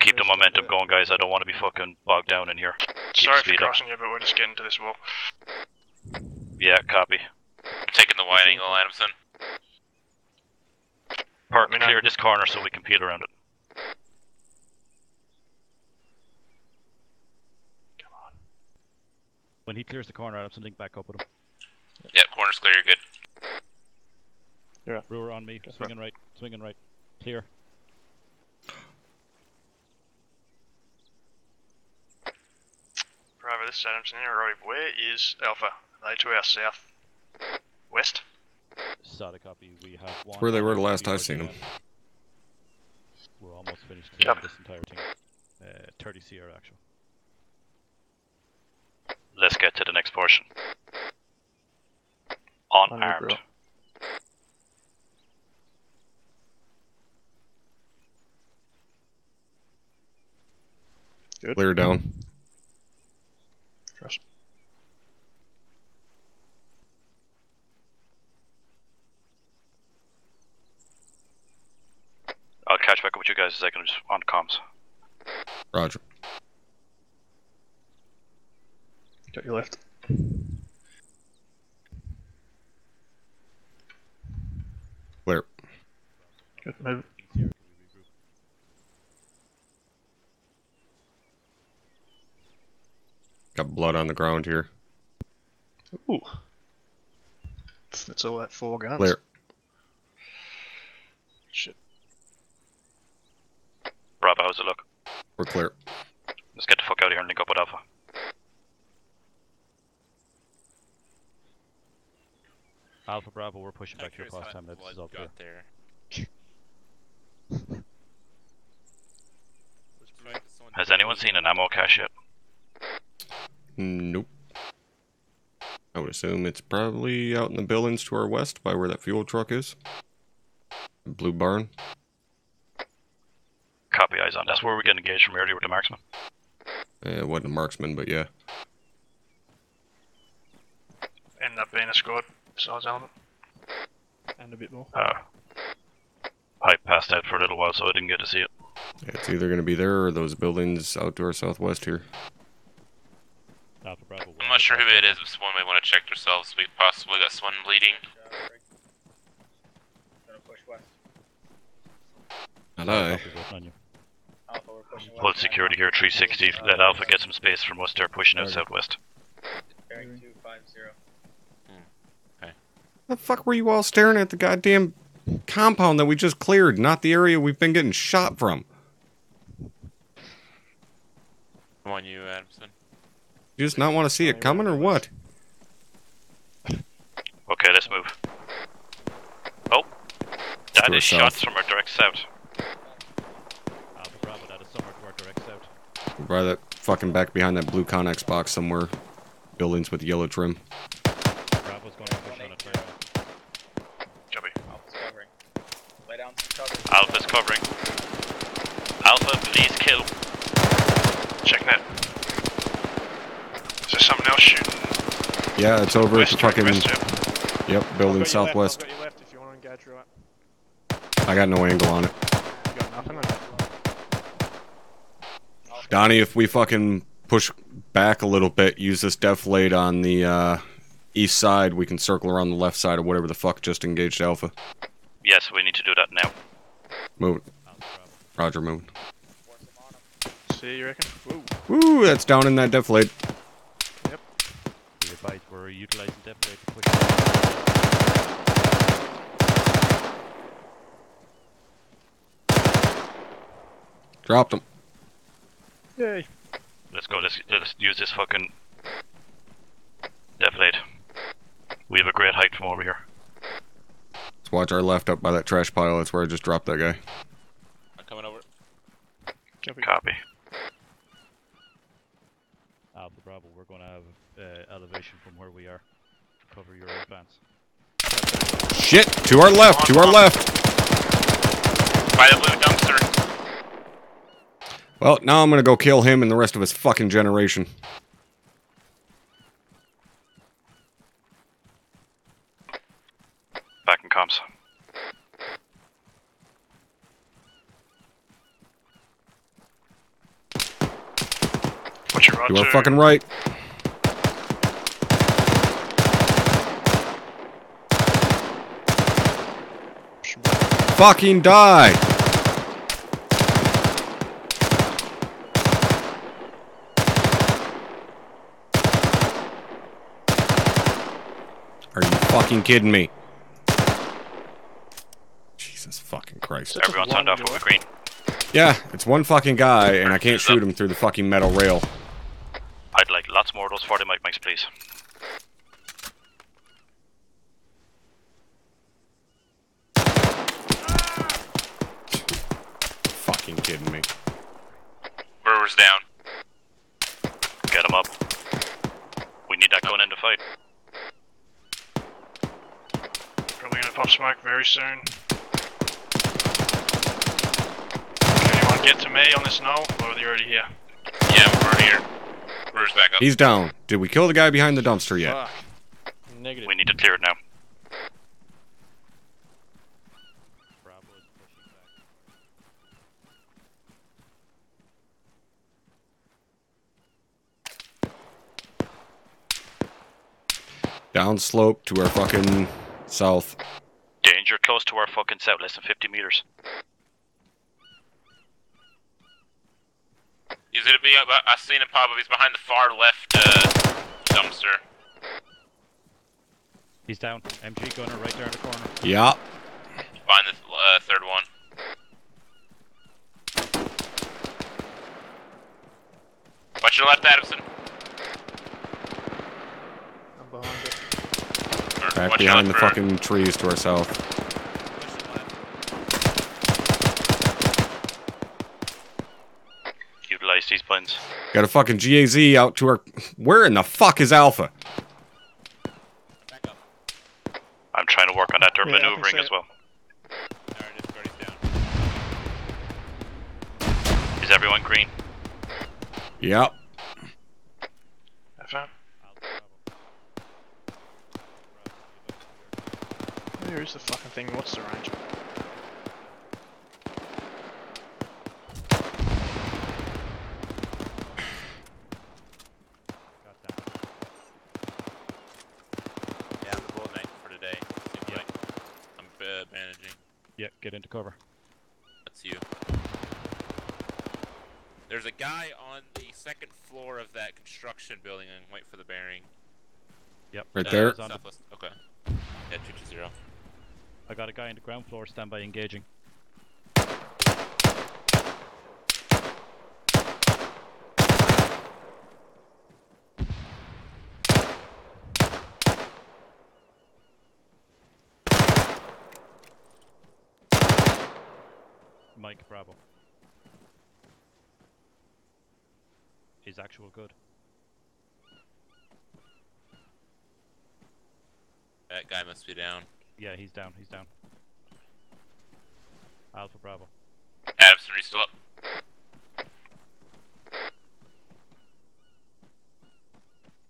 Keep the momentum uh, going, guys. I don't want to be fucking bogged down in here. Keep Sorry for speed up. crossing you, but we're just getting to this wall. Yeah, copy. I'm taking the wide angle, Adamson. Park, clear this corner so we can peel around it. Come on. When he clears the corner, Adamson, link back up with him. Yep, corner's clear, you're good. Yeah. Brewer on me, swinging right, swinging right. Clear. Bravo, this is Adamson where is Alpha? Are they to our south? West? Sada copy. We have one. Where they were the last I seen them. We're almost finished clearing this entire thing. Uh, 30 CR actual. Let's get to the next portion. On you, Unarmed. bro. Good. Clear down. Trust. I'll catch back up with you guys a second, just on comms. Roger. Got your left. Clear. Good move. Got blood on the ground here. Ooh. That's all that four guns. Clear. Shit. Bravo, how's it look? We're clear. Let's get the fuck out of here and link up with Alpha. Alpha Bravo, we're pushing back here curious across time. That's blood all clear. got there. Try Has anyone seen an ammo cache yet? Nope. I would assume it's probably out in the buildings to our west by where that fuel truck is. Blue barn. Copy eyes on. That's where we get engaged from earlier with the marksman. Eh, it wasn't a marksman, but yeah. Ended up being a squad, besides element. And a bit more. Uh, I passed out for a little while, so I didn't get to see it. It's either going to be there or those buildings out to our southwest here. I'm not sure who it is, but someone may want to check themselves. We possibly got someone bleeding. Gonna Hold security here, 360. Let Alpha get some space from us. They're pushing out southwest. Mm. Bearing 250. The fuck were you all staring at the goddamn compound that we just cleared, not the area we've been getting shot from? Come on, you, Adamson. You just not want to see it coming or what? Okay, let's move. Oh, that is south. shots from our direct south. Alpha Bravo, that is somewhere to our direct south. By that fucking back behind that blue Connex box somewhere. Buildings with yellow trim. Bravo's going to push on a turn. Copy. Alpha's covering. Lay down some cover. Alpha's covering. Alpha, please kill. Check net. Is there something else shooting? Yeah, it's over at the West, right, fucking. west, yeah. Yep, building got your left, southwest. Got left if you want to. I got no angle on it. You got nothing on it. Donnie, if we fucking push back a little bit, use this defilade on the uh, east side, we can circle around the left side or whatever the fuck just engaged Alpha. Yes, we need to do that now. Move it. Alpha Bravo. Roger, moving. See, you reckon? Whoa. Woo, that's down in that defilade. Be advised, we're utilizing depth rate to push. Dropped him. Yay. Let's go. Let's, let's use this fucking defilade. We have a great height from over here. Let's watch our left up by that trash pile. That's where I just dropped that guy. I'm coming over. Copy. Alpha Bravo, we're going to have uh, elevation from where we are to cover your advance. Shit! To our left! To our left! By the blue dumpster. Well, now I'm gonna go kill him and the rest of his fucking generation. Back in comms. What's your You are fucking right. Fucking die! Are you fucking kidding me? Jesus fucking Christ. Everyone signed off over green. Yeah, it's one fucking guy, and I can't shoot him through the fucking metal rail. I'd like lots more of those 40 mike mikes, please. Fucking kidding me. Brewer's down. Get him up. We need that going into fight. Probably gonna pop smoke very soon. Can anyone get to me on this knoll, or are they already here? Yeah, we're here. Brewer's back up. He's down. Did we kill the guy behind the dumpster yet? Fuck. Negative. We need to clear it now. Down slope to our fucking south. Danger close to our fucking south, less than 50 meters. He's gonna be. Uh, I seen him pop up. He's behind the far left uh, dumpster. He's down. MG gunner right there in the corner. Yeah. Find the uh, third one. Watch your left, Adamson. I'm behind it. Or Back watch behind the left, Brewer. fucking trees to our south. Utilize these planes. Got a fucking GAZ out to our. Where in the fuck is Alpha? I'm trying to work on that. They're Yeah, maneuvering as well. Is everyone green? Yep. FM? Where is the fucking thing? What's the range? Yeah, I'm the bull knight for today. Seems like I'm uh, managing. Yeah, get into cover. That's you. There's a guy on the second floor of that construction building and wait for the bearing. Yep. Right Uh, there. Southwest. Okay. Yeah, 220. I got a guy in the ground floor, stand by engaging. Mike Bravo. Is actual good. That guy must be down. Yeah, he's down, he's down. Alpha Bravo. Adamson, are you still up?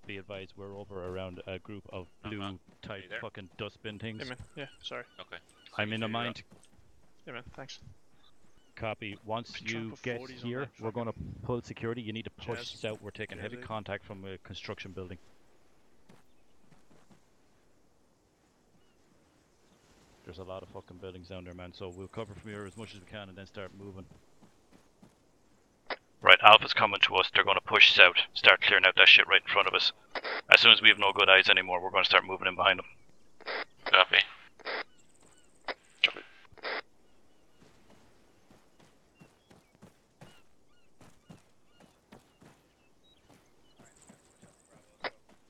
Be advised, we're over around a group of uh-huh. blue type there? fucking dustbin things. Yeah, man. Yeah, sorry. Okay. I'm in a You're mine. Yeah, man. Thanks. Copy. Once Been you get here, we're going to pull security. You need to push Jazz. south. We're taking heavy Jazz. contact from a construction building. There's a lot of fucking buildings down there, man. So we'll cover from here as much as we can and then start moving. Right, Alpha's coming to us. They're going to push south, start clearing out that shit right in front of us. As soon as we have no good eyes anymore, we're going to start moving in behind them. Copy.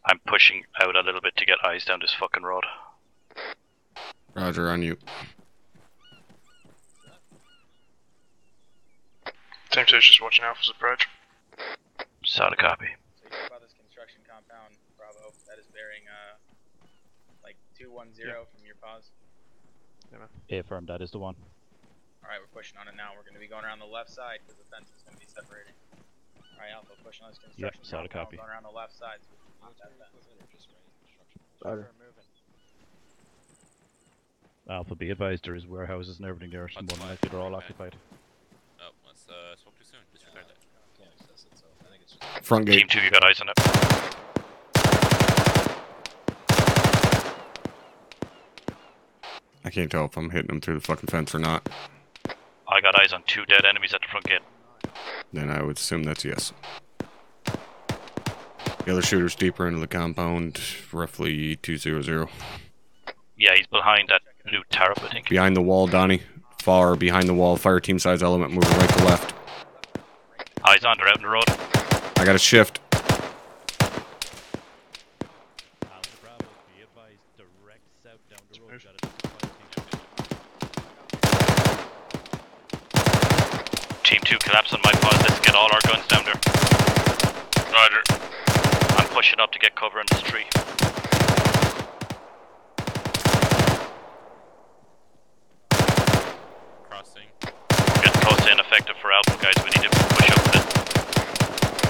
I'm pushing out a little bit to get eyes down this fucking road. Roger, on you. Team 2's just watching Alpha's approach. Solid copy. So you about this construction compound, Bravo, that is bearing, uh, like 210 from your pause. Yeah, man. A that is the one. Alright, we're pushing on it now. We're gonna be going around the left side because the fence is gonna be separating. Alright, Alpha, pushing on this construction. solid compound, copy. Going around the left side. So we can use that fence. Roger. Alpha, be advised there is warehouses and everything there, so more That's than they're all Okay. occupied. Oh, let's uh, spoke too soon. Disregard that. Can't access it, so I think it's just Front Team 2, you got eyes on it. I can't tell if I'm hitting them through the fucking fence or not. I got eyes on two dead enemies at the front gate. Then I would assume that's yes. The other shooter's deeper into the compound, roughly 200. Yeah, he's behind that loot turret, I think. Behind the wall, Donnie. Far behind the wall, fire team size element moving right to left. Ah, Eyes on, they're out in the road. I got a shift. Alpha Bravo, be advised, direct south down the road. Got a Team 2, collapse on my pod. Let's get all our guns down there. Roger. I'm pushing up to get cover in this tree. Crossing. Getting close to ineffective for Alpha, guys. We need to push up a bit.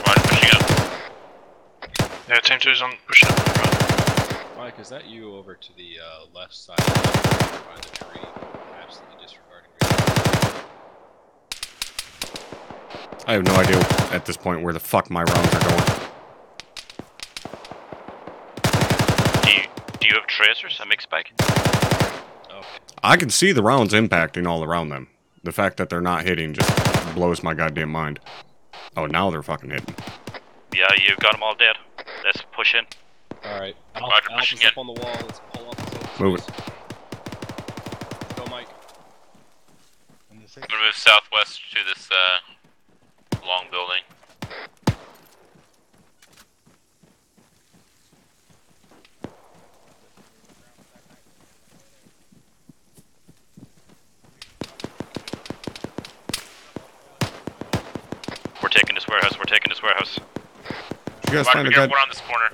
Roger, pushing up. Yeah, team two's on pushing up. Mike, is that you over to the uh, left side by the tree? Absolutely disregarding I have no idea at this point where the fuck my rounds are going. Do you, do you have tracers? A mixed bag? I can see the rounds impacting all around them. The fact that they're not hitting just blows my goddamn mind. Oh, now they're fucking hitting. Yeah, you've got them all dead. Let's push in. Alright, Roger, Alpha's pushing up in. on the wall. Let's pull up. Let's Move it. Go, Mike. I'm gonna move southwest to this uh, long building. We're taking this warehouse. We're taking this warehouse. You guys Roger, find a we're good. around this corner.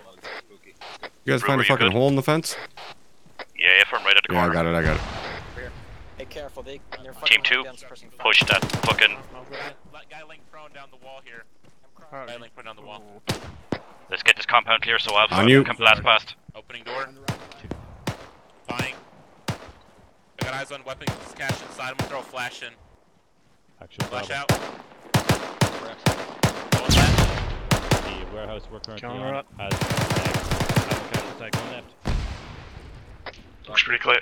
You guys find a fucking hole in the fence? Yeah, if I'm right at the Yeah, I got it. I got it. Hey, careful. They, they're Team 2, push that fucking. Let guy link prone down the wall here. Alright. Guy link prone down the wall. Let's get this compound clear so Alpha On you. can blast past. Opening door. Buying. I got eyes on weapons cache inside. I'm gonna throw a flash in. Actual Flash Bravo. out. Going left. The warehouse we're currently Going on right. has Alpha Cache side going left. Looks pretty clear.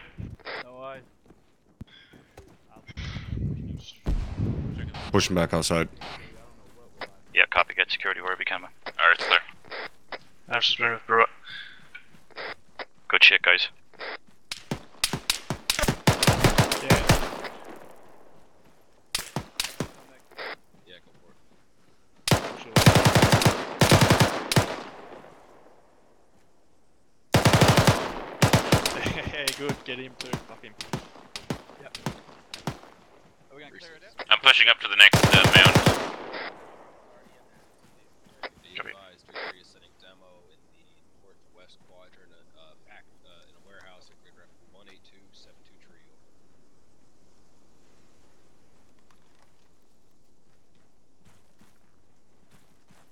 No eyes. Pushing back outside. Yeah, copy. Get security wherever you can, man. Alright, it's clear. Alpha's been with Brewer. Good shit, guys. Yeah, go for it. Hey, good. Get him too. Fuck him. Are we gonna clear it out? I'm pushing up to the next uh, mound. Be advised, Victory is setting demo in the northwest quadrant, back in a warehouse at grid ref 18272 Trio.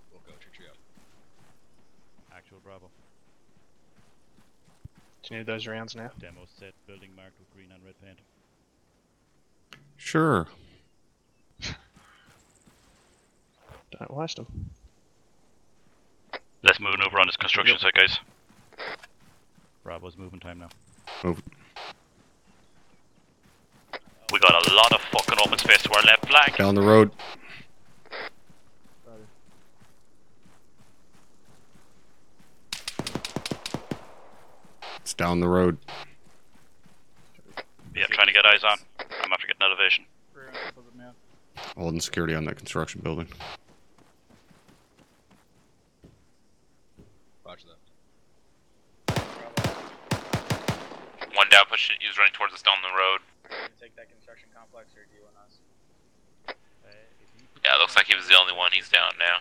We'll go to Trio. Actual Bravo. Do you need those rounds now? Demo set, building marked with green and red paint. Sure. Don't waste them. Let's move over on this construction site, guys. Bravo's moving time now. Move. We got a lot of fucking open space to our left flank. Down the road. It's down the road. Yeah, trying to get eyes on. I'm after getting elevation. Rear on of the. Holding security on that construction building. Roger that. One down, push it. He was running towards us down the road. Take that construction complex, or do you want us? Yeah, it looks like he was the only one. He's down now.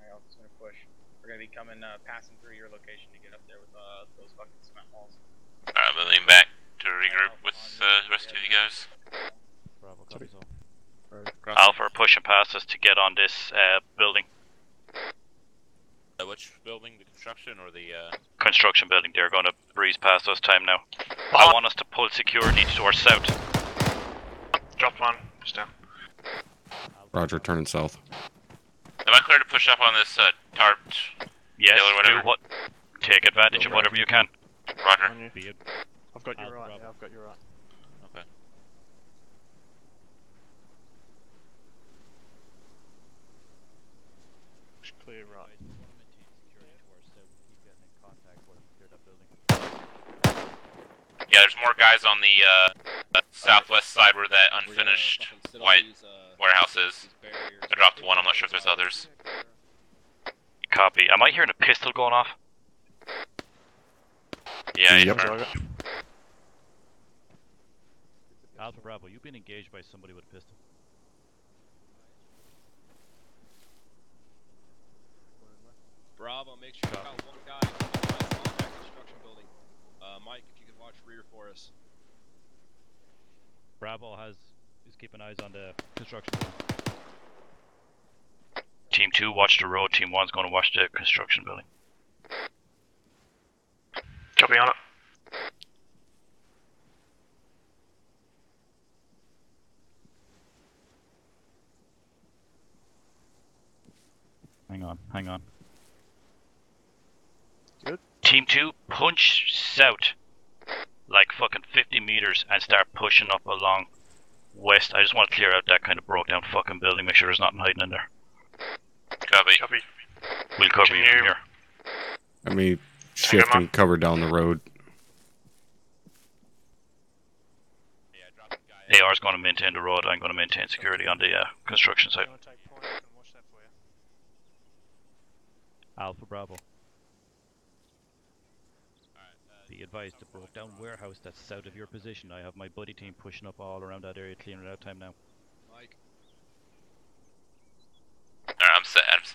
Alright, I'm just gonna push. We're gonna be coming, uh, passing through your location to get up there with uh, those fucking cement walls. Alright, moving back to regroup with uh, the rest of you guys. Bravo, copies all. Alpha are pushing past us to get on this uh, building. Uh, which building? The construction or the? Uh... Construction building. They're going to breeze past us time now. I want us to pull security to our south. Dropped one. Just down. Roger, turning south. Am I clear to push up on this uh, tarped Yes, hill whatever? do what? Take advantage of whatever you can. Roger. Be. I've got you right. Yeah, I've got you right. Okay. Clear right. Guys, we want to maintain security to our south. Keep getting in contact with them. Clear that building. Yeah, there's more guys on the uh, southwest side where that unfinished white warehouse is. I dropped one. I'm not sure if there's others. Copy. Am I hearing a pistol going off? Yeah, Yep. yeah. Alpha Bravo, you've been engaged by somebody with a pistol. Bravo, make sure you got one guy in the contact construction building. Uh, Mike, if you could watch rear for us. Bravo has is keeping eyes on the construction. building. Team 2, watch the road. Team 1's going to watch the construction building. Copy on it. Hang on, hang on. Good. Team 2, punch south. Like fucking 50 meters and start pushing up along west. I just want to clear out that kind of broke down fucking building. Make sure there's nothing hiding in there. Copy. Copy. We'll cover you from here. Let me shift and cover down the road. AR's going to maintain the road. I'm going to maintain security on the uh, construction site. I'm gonna take point. I can watch that for you. Alpha Bravo. Be advised, to broke down warehouse that's south of your position. I have my buddy team pushing up all around that area, clearing it out time now. Mike, Alright, I'm set.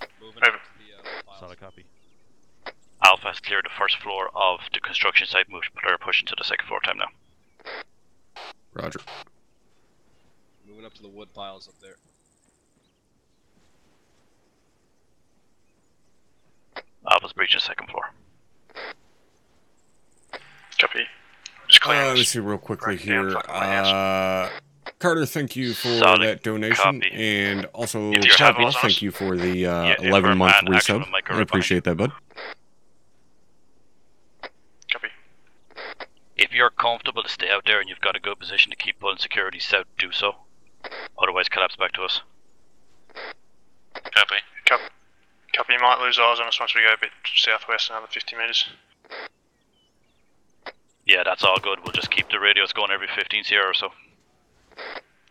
I'm moving Over. up to the uh, files. Copy. Alpha has cleared the first floor of the construction site. Moved, they're pushing to the second floor time now. Roger. Moving up to the wood piles up there. Alpha's breaching second floor. Copy. Just clearing Uh, let me see real quickly Right, here. fucking my. Uh, Carter, thank you for Solid that donation, copy. and also If you have Pablo, thank you for the uh, Yeah, 11 month man, resub. Mike, I appreciate that, bud. Copy. If you're comfortable to stay out there and you've got a good position to keep pulling security south, do so. Otherwise, collapse back to us. Copy. Copy. Copy. You might lose eyes on us once we go a bit southwest, another 50 meters. Yeah, that's all good. We'll just keep the radios going every 15 Sierra or so.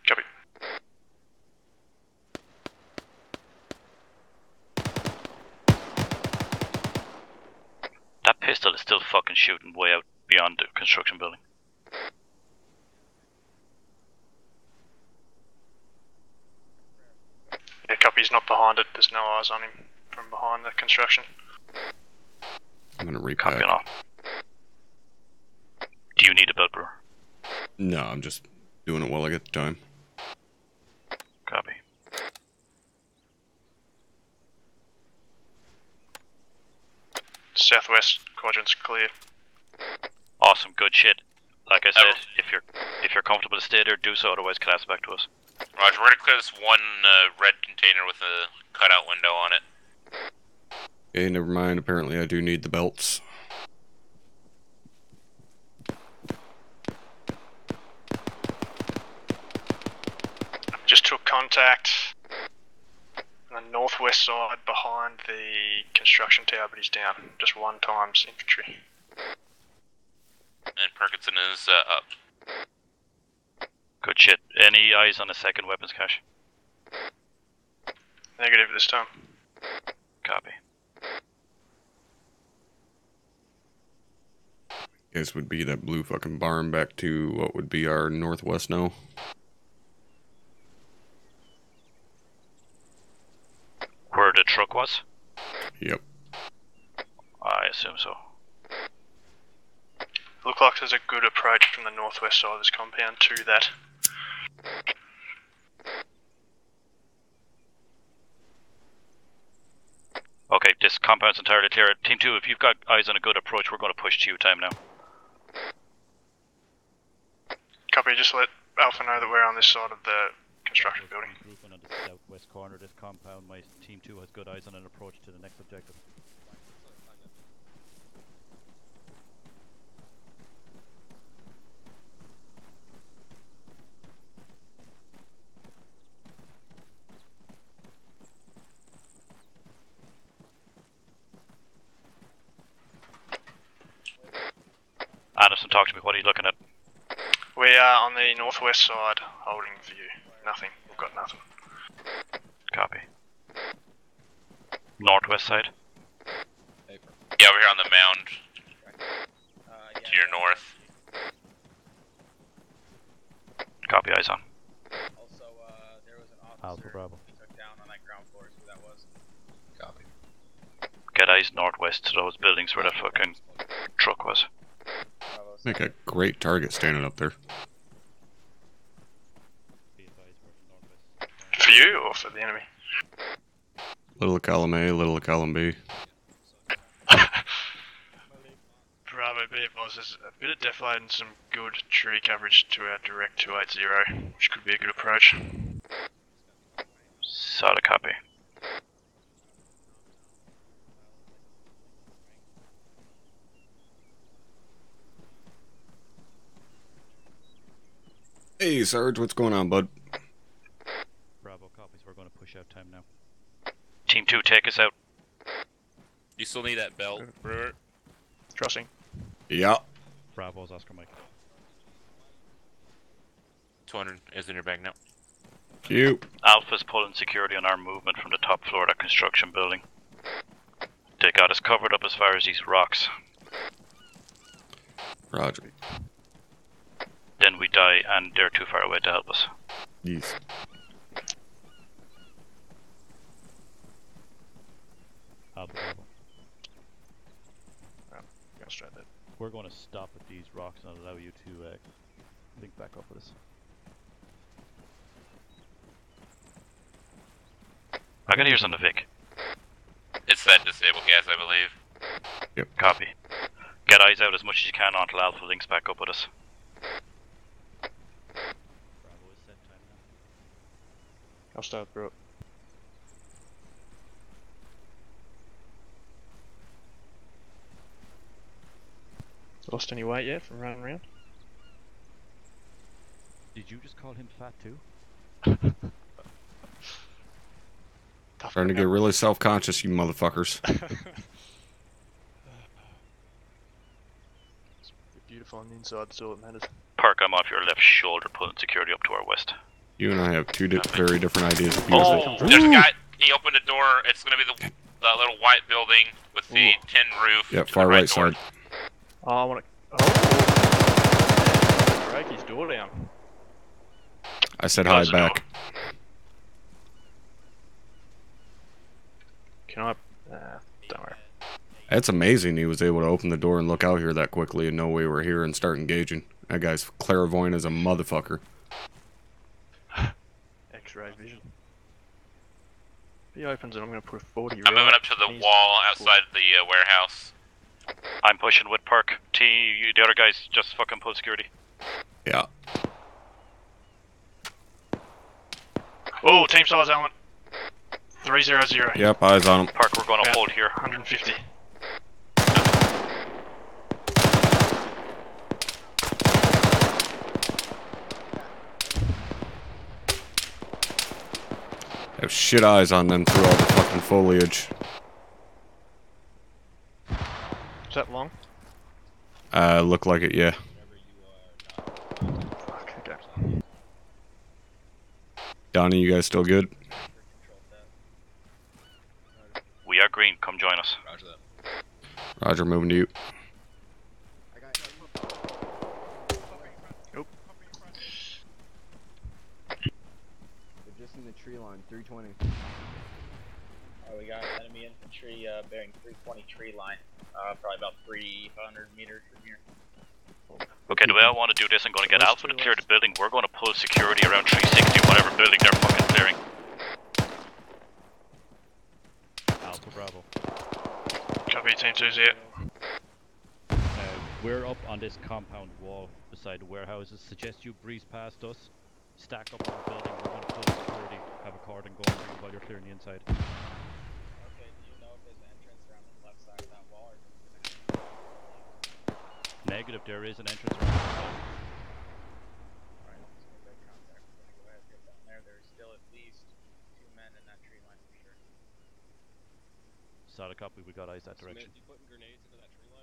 Copy. That pistol is still fucking shooting way out beyond the construction building. Yeah, copy. He's not behind it. There's no eyes on him from behind the construction. I'm gonna Copy repack. all. Do you need a belt brewer? No, I'm just doing it while I get the time. Copy. Southwest quadrant's clear. Awesome, good shit. Like I said, if you're if you're comfortable to stay there, do so. Otherwise, collapse back to us. Roger, we're gonna clear this one uh, red container with a cutout window on it. Okay, never mind. Apparently, I do need the belts. Just took contact on the northwest side behind the construction tower, but he's down. Just one times infantry. And Perkinson is uh, up. Good shit. Any eyes on the second weapons cache? Negative this time. Copy. Guess would be that blue fucking barn back to what would be our northwest now. Where the truck was? Yep. I assume so. Look like there's a good approach from the northwest side of this compound to that. Okay, this compound's entirely clear. Team 2, if you've got eyes on a good approach, we're going to push to you time now. Copy, just let Alpha know that we're on this side of the construction building. Grouping on the southwest corner of this compound. My team two has good eyes on an approach to the next objective. Anderson, talk to me. What are you looking at? We are on the northwest side, holding view. Nothing. We've got nothing. Copy. Northwest side? Yeah, we're here on the mound. to your north. Copy, eyes on. Also, uh, there was an Alpha Bravo. took down on that ground floor, who that was. Copy. Get eyes northwest to those buildings where that fucking truck was. Make a great target standing up there. For you or for the enemy? Little column A, little column B. Bravo B advises a bit of defilade and some good tree coverage to our direct 280, which could be a good approach. Solid copy. Hey, Sarge, what's going on, bud? Bravo copies. We're going push out time now. Team 2, take us out. You still need that belt, Brewer. Crossing. Yeah. Bravo's Oscar Mike. 200 is in your bag now. Cute. Alpha's pulling security on our movement from the top floor of that construction building. They got us covered up as far as these rocks. Roger. Then we die, and they're too far away to help us. Yes. Alpha Bravo. Go straight there. We're going to stop at these rocks and allow you to uh, link back up with us. I got ears on the Vic. It's that disabled GAZ, I believe. Yep. Copy. Get eyes out as much as you can until Alpha links back up with us. Bravo is set time now. I'll start, bro. Lost any weight yet from running around? Did you just call him fat too? Starting to get really self-conscious, you motherfuckers. Beautiful on the inside, that's all that matters. Park, I'm off your left shoulder, pulling security up to our west. You and I have two di- very different ideas of Oh, music. there's a guy. He opened the door. It's gonna be the, the little white building with the tin roof. Yep, far the right, right door. side. Oh, I want to. Oh! Break his door down. I said Close hi back. Can I? Nah, don't worry. That's amazing he was able to open the door and look out here that quickly and know we were here and start engaging. That guy's clairvoyant as a motherfucker. X-ray vision. If he opens it, I'm going to put a 40 I'm right. moving up to the He's- wall outside the uh, warehouse. I'm pushing with Park. T, you, the other guys just fucking pull security. Yeah. Oh, team size element. 300. Yep, eyes on him. Park, we're going to About hold here. 150. Have shit eyes on them through all the fucking foliage. Is that long? Uh, look like it, yeah. Fuck, okay. Donnie, you guys still good? We are green. Come join us. Roger that. Roger, moving to you. They're just in the tree line, 320. Oh, we got enemy infantry uh, bearing 320 tree line. Uh, probably about 300 meters from here. Okay, the way I want to do this, I'm going to get Alpha to clear the building. We're going to pull security around 360, whatever building they're fucking clearing. Alpha Bravo. Copy, team two zero. Uh, we're up on this compound wall beside the warehouses. Suggest you breeze past us, stack up on the building. We're going to pull security, have a cordon going for you while you're clearing the inside. Men in that tree line for sure. Solid copy, we got eyes that direction.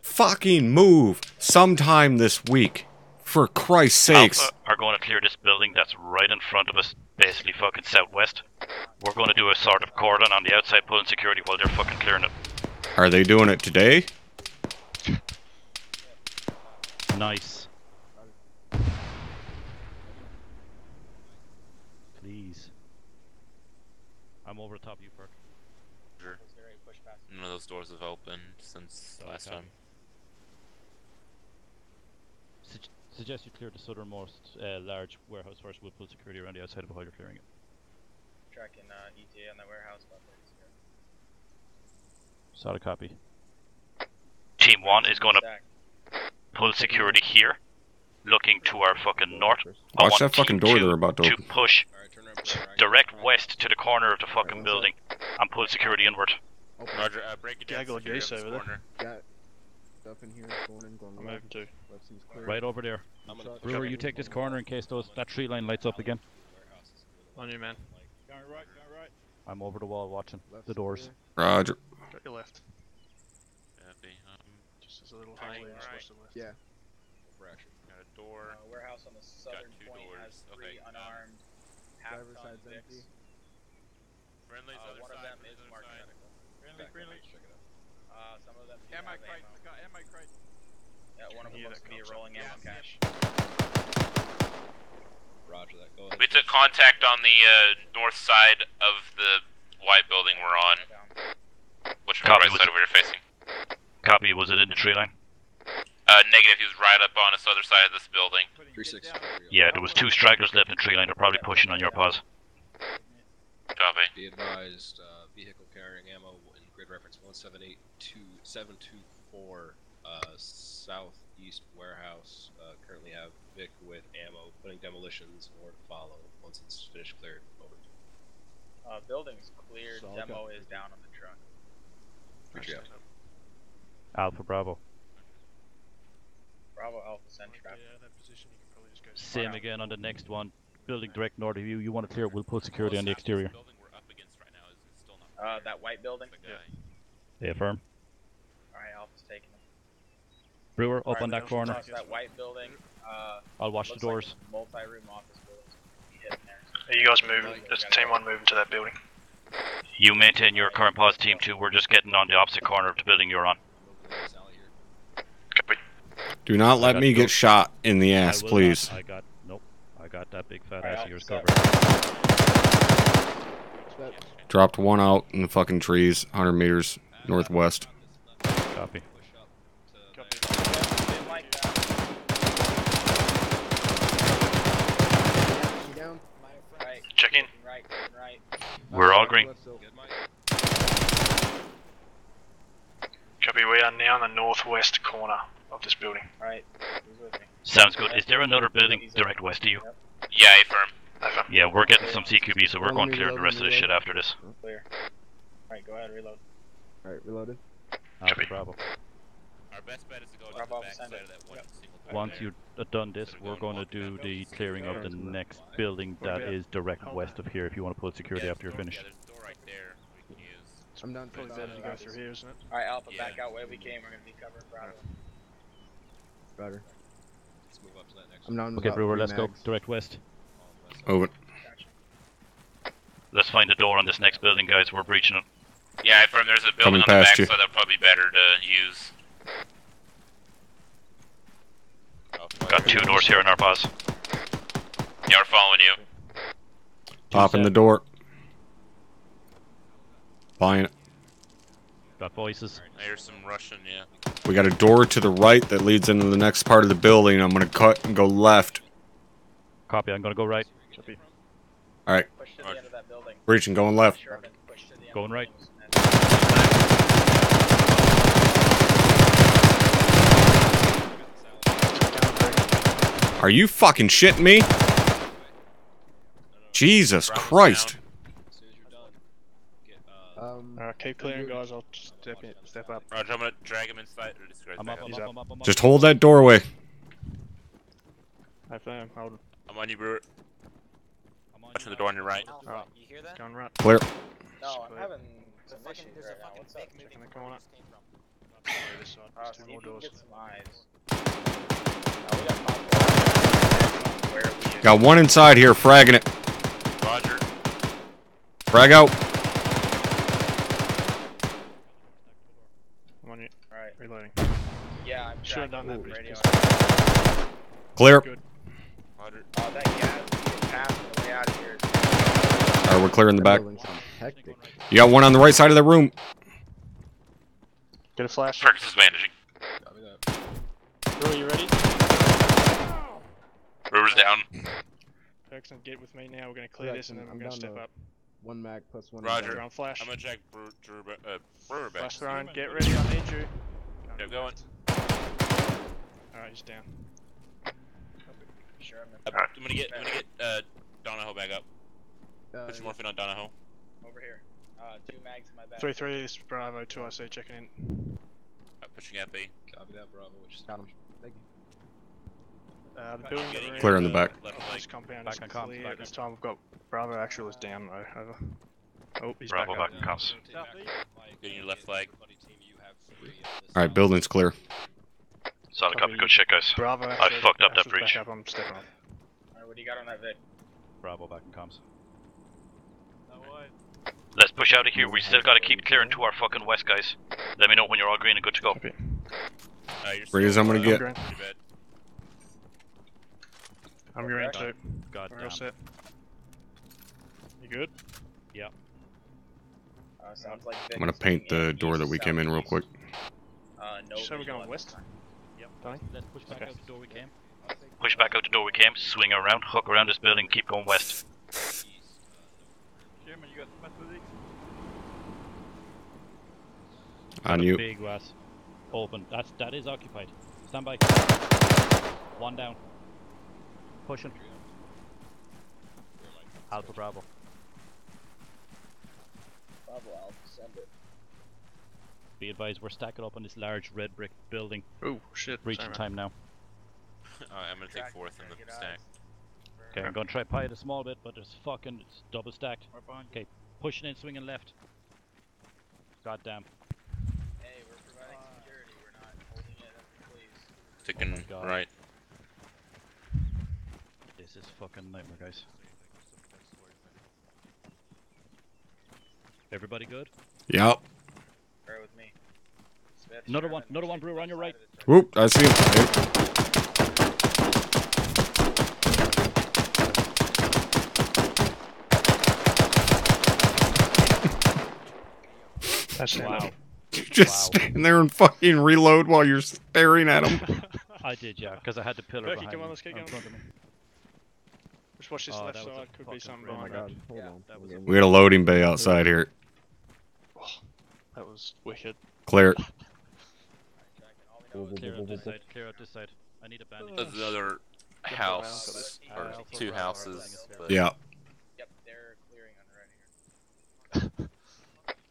Fucking move sometime this week. For Christ's sakes. Alpha are going to clear this building that's right in front of us, basically fucking southwest. We're going to do a sort of cordon on the outside, pulling security while they're fucking clearing it. Are they doing it today? Nice. Please. I'm over the top of you, Perk. Sure. None of those doors have opened since Solid last copy. time. Sug- suggest you clear the southernmost uh, large warehouse first. We'll pull security around the outside of it while you're clearing it. Tracking uh, ETA on the warehouse about 30 seconds. Solid copy. Team 1 is going to pull security here, looking to our fucking north. I Watch want that fucking Team door two they're about to to open. push direct west to the corner of the fucking building and pull security inward. Roger, uh, break it down. Gaggle security geese on this over there. corner. Got stuff in here, going in, going I'm left. moving too. Left seems clear. Right over there. Brewer, you take this corner in case those that tree line lights up again. On you, man. Going right, going right. I'm over the wall watching Left's the doors. clear. Roger. Got your left. Copy. Just as a little Alright, highway and alright. switch to left. Yeah. got a door. Uh, warehouse on the southern two point has doors. three Okay, um, unarmed half Driver's ton side's empty. Vicks. Friendly's Uh, other one of side. them is Friendly's marked side. medical. Friendly, friendly. Uh, some of them do Ammo have crate, ammo. got ammo crate. Yeah, one of them Yeah, looks that to be a comes up. rolling ammo Yes, cache. Roger that. Go ahead. We took contact on the uh, north side of the white building we're on. Which is the Copy, right side it- we were facing. Copy, was it in the tree line? Uh, negative, he was right up on the other side of this building. 360. Yeah, there was two stragglers left in tree line. They're probably pushing on your pause. Copy. Be advised, uh, vehicle carrying ammo in grid reference 1782-724, uh, southeast warehouse. Uh, currently have Vic with ammo, putting demolitions, more to follow once it's finished cleared. Over. Uh, building's cleared. Solid Demo is down on the truck. Appreciate it. Alpha Bravo. Bravo Alpha send trap. Yeah, that position you can probably just go. Same again on the next one. Building direct north of you. You want to clear it, we'll put security on the exterior. building we're up against right now is, is still not Uh, that white building. the guy. They affirm. Alright, Alpha's taking it. Brewer, up Alright, on that corner. That white building. Uh, I'll watch the looks like doors. multi-room office building. Be hitting there. Are you guys moving? Does team one moving to that building? You maintain your current pause, team 2. We're just getting on the opposite corner of the building you're on. Copy. Do not let me no- get shot in the ass, will please. Not. I got nope. I got that big fat Alright, ass of yours covered. Dropped one out in the fucking trees, 100 meters northwest. Copy. Didn't like that. You down? Right. Check in. Right. Right. We're all green. Left still. Good, Mike. Copy. We are now in the northwest corner of this building. Alright. Who's with me? Sounds good. Is there another building direct west of you? Yeah, affirm. Over. Yeah, we're getting some CQB, so we're going to clear the rest of this shit after this. Clear. Alright, go ahead, reload. Alright, reloaded. Alpha Copy. Bravo. Our best bet is to go to Bravo, the back side of that one Yep. single Once you've done this, we're going to do the clearing of the next building that is direct west of here. If you want to pull security Yeah, after you're there's a door- finished. Yeah, there's a door right there we can use. I'm down to Probably better to go through here, isn't it? Alright, Alpha, Yeah. back out where we came. We're gonna be covering Bravo. Roger. Let's move up to that next I'm down to Okay, about Brewer, three let's go mags. direct west. Over. Let's find a door on this next building, guys. We're breaching it. Yeah, affirm. There's a building Coming on the past back you. side that'll probably be better to use. Got two doors here in our pause. Yeah, we're following you. Popping the door. Buying it. Got voices. I hear some Russian, yeah. We got a door to the right that leads into the next part of the building. I'm gonna cut and go left. Copy. I'm gonna go right. All right. Push to the end of that building. Breaching, going left. Sherman, push to the end Going right. Are you fucking shitting me? Jesus Christ. Um, Alright, keep clearing, guys. I'll step in, step up. Roger, I'm gonna drag him inside. Or just I'm up, I'm He's up, up. I'm up, I'm up. Just hold that doorway. Hey, fam, hold. I'm on you, Brewer. I'm on Watch you the door on your right. Alright, You hear that? going right. Clear. No, I'm Split. having some fucking, issues there's a fucking What's up? fake movie the where corner. this came from. This side. There's two more doors. get some eyes. We got possible where we Got one inside here, fragging it. Roger. Frag out. I'm on you. Alright. Reloading. Yeah, I'm Should've done that, the but radio. it's Clear. Good. Roger. Uh, that gas is on the way out of here. All right, we're clearing the back. building hectic. You got one on the right side of the room. Get a flash. Fergus is managing. Copy that. Drew, you ready? Brewer's down. Ferguson, get with me now. We're gonna clear this and then I'm I'm gonna down step to- up. One mag plus one. Roger. You're on flash. I'm gonna jack Brewer, Drew, uh, Brewer back. Flash thrown. Get ready. I need you. Keep going. Alright, he's down. Sherman. Uh, I'm gonna get, I'm gonna get uh, Donahoe back up. Uh, Put your morphine on Donahoe. Over here. Uh, two mags in my back. Three three is Bravo. Two IC checking in. Uh, pushing at B. Copy that, Bravo. Which is got him. Thank you. Uh, the building that Getting. Clear in the back. Left of leg. This compound Back is on comms, clear. At this time we've got Bravo actual is down though. Over. Oh, he's Bravo back back up. and comms. Getting your left leg. All right, building's clear. Solid copy. Good shit, guys. Bravo. I fucked up that breach. Up, I'm stepping up. Alright, what do you got on that vid? Bravo back in comms. Let's push out of here. We still gotta keep clearing to our fucking west, guys. Let me know when you're all green and good to go. Copy. Uh, you're Ready as still, I'm gonna uh, get. green. I'm green too. God We're damn. all set. You good? Uh, sounds like I'm gonna paint the door that we came in real quick. Uh, no So we're going at west? This Donnie? Let's push back Okay. out the door we came. Push back out the door we came. Swing around. Hook around this building. Keep going west. Sherman, you got the methodology? On you. Big was open. That's that is occupied. Stand by. One down. Pushing. Alpha Bravo. Bravo, I'll send it. Be advised, we're stacking up on this large red brick building. Oh shit. Breaching sorry, time now. Alright, I'm gonna take fourth in the stack. Okay, I'm gonna try pie it a small bit, but it's fucking it's double stacked. Okay, pushing in, swinging left. God damn. Hey, we're providing security. We're not holding it up please. Ticking oh God. right. This is fucking nightmare, guys. Everybody good? Yep. Bear with me. Smith, Another one, another one, push Brewer, on your right. side of the truck. Whoop, I see him. Yep. That's it. Wow. You just Wow. stand there and fucking reload while you're staring at him. I did, yeah, because I had the pillar Berkey, behind come on, let's get oh, going. front of me. Just watch this Oh, left that was a side. Could be fucking something Oh my god. Hold Yeah, on. that was We got a loading bay outside here. That was wicked. Clear. Tracking. All we know is Clear out this side, clear out this side. I need a bandage. There's another house, Uh, or two houses. but- Yeah. Yep, they're clearing on right here.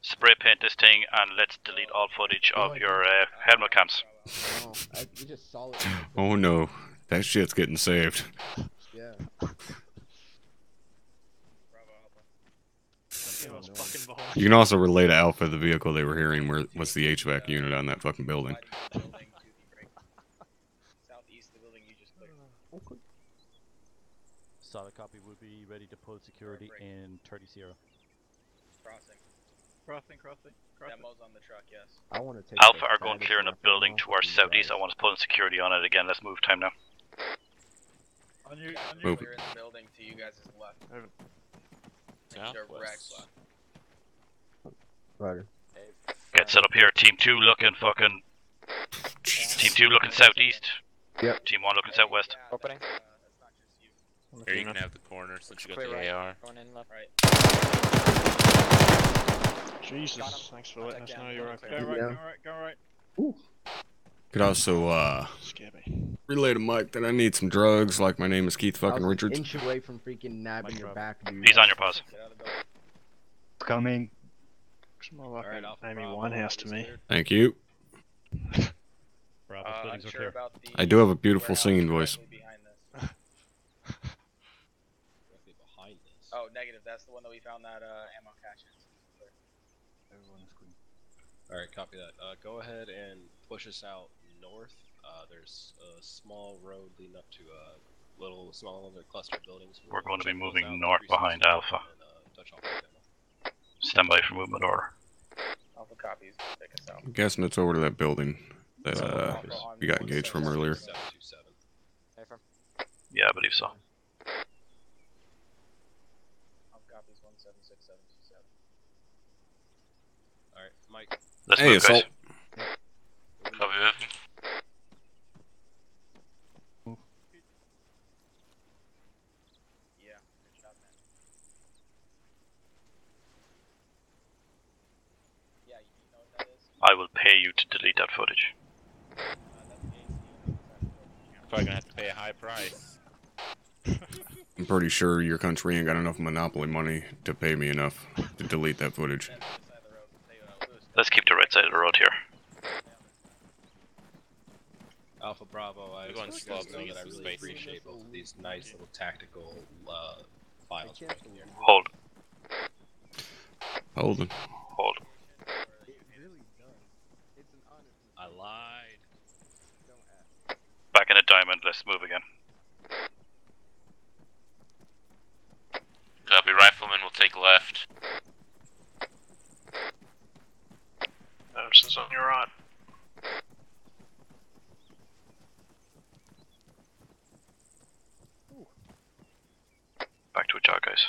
Spray paint this thing and let's delete all footage of your uh, helmet cams. No, I, we just saw it. Oh no. That shit's getting saved. Yeah. Bravo Alpha. It was fucking behind. You can also relay to Alpha the vehicle they were hearing where was the HVAC unit on that fucking building. Providing the building to the break. Southeast of the building you just cleared. Solid copy will be ready to pull security in 30 Sierra. Crossing. Crossing, crossing, crossing. Demo's on the truck, yes. I want to take. Alpha are going baddest clear in a building to our these southeast. I want to put in security on it again. Let's move time now. On you, on you. Move. Clear in the building to you guys' left. Southwest. Direct left. Roger. Get Set up here. Team two looking fucking. Team two looking southeast. Yep. Team one looking southwest. Opening. Here you can have the corner since you got the AR. Going in left. Right. Jesus, thanks for letting us know you're okay. Go right, Yeah. go right, go right. Could also uh Scabby. relay to Mike that I need some drugs. Like my name is Keith fucking Richards. Inch away from freaking nabbing your back, dude. He's on your pause. Get out of the building. Coming. Looks more like Alright, Alpha Amy Bravo, Winehouse is to me. Thank you. Uh, buildings are about I do have a beautiful singing voice. directly behind this. Directly behind this. Oh, negative. That's the one that we found that uh, ammo cache in. Alright, copy that. Uh, go ahead and push us out north. Uh, there's a small road leading up to a little, small other cluster of buildings. We're going to be moving north behind Alpha. and, uh, touch off. Stand by for movement order. Alpha copies. Take us out. I'm guessing it's over to that building that So, uh Alpha got engaged from earlier. 727. Yeah, I believe so. Alpha copies one seven six seven two seven. Alright, Mike. Let's Hey, move, guys. assault. Copy that. Yeah. Good job, man. Yeah, you you know what that is? I will pay you to delete that footage. That's the AC. Probably gonna have to pay a high price. I'm pretty sure your country ain't got enough monopoly money to pay me enough to delete that footage. Let's keep the right side of the road here. Alpha Bravo, I just want you slow guys to know that I really space. appreciate both of these nice little tactical uh, files. right here. Hold. Holding. Hold. I lied. Back in a diamond. Let's move again. Copy. Rifleman will take left. Adamson's on your right. Back to a jog, guys.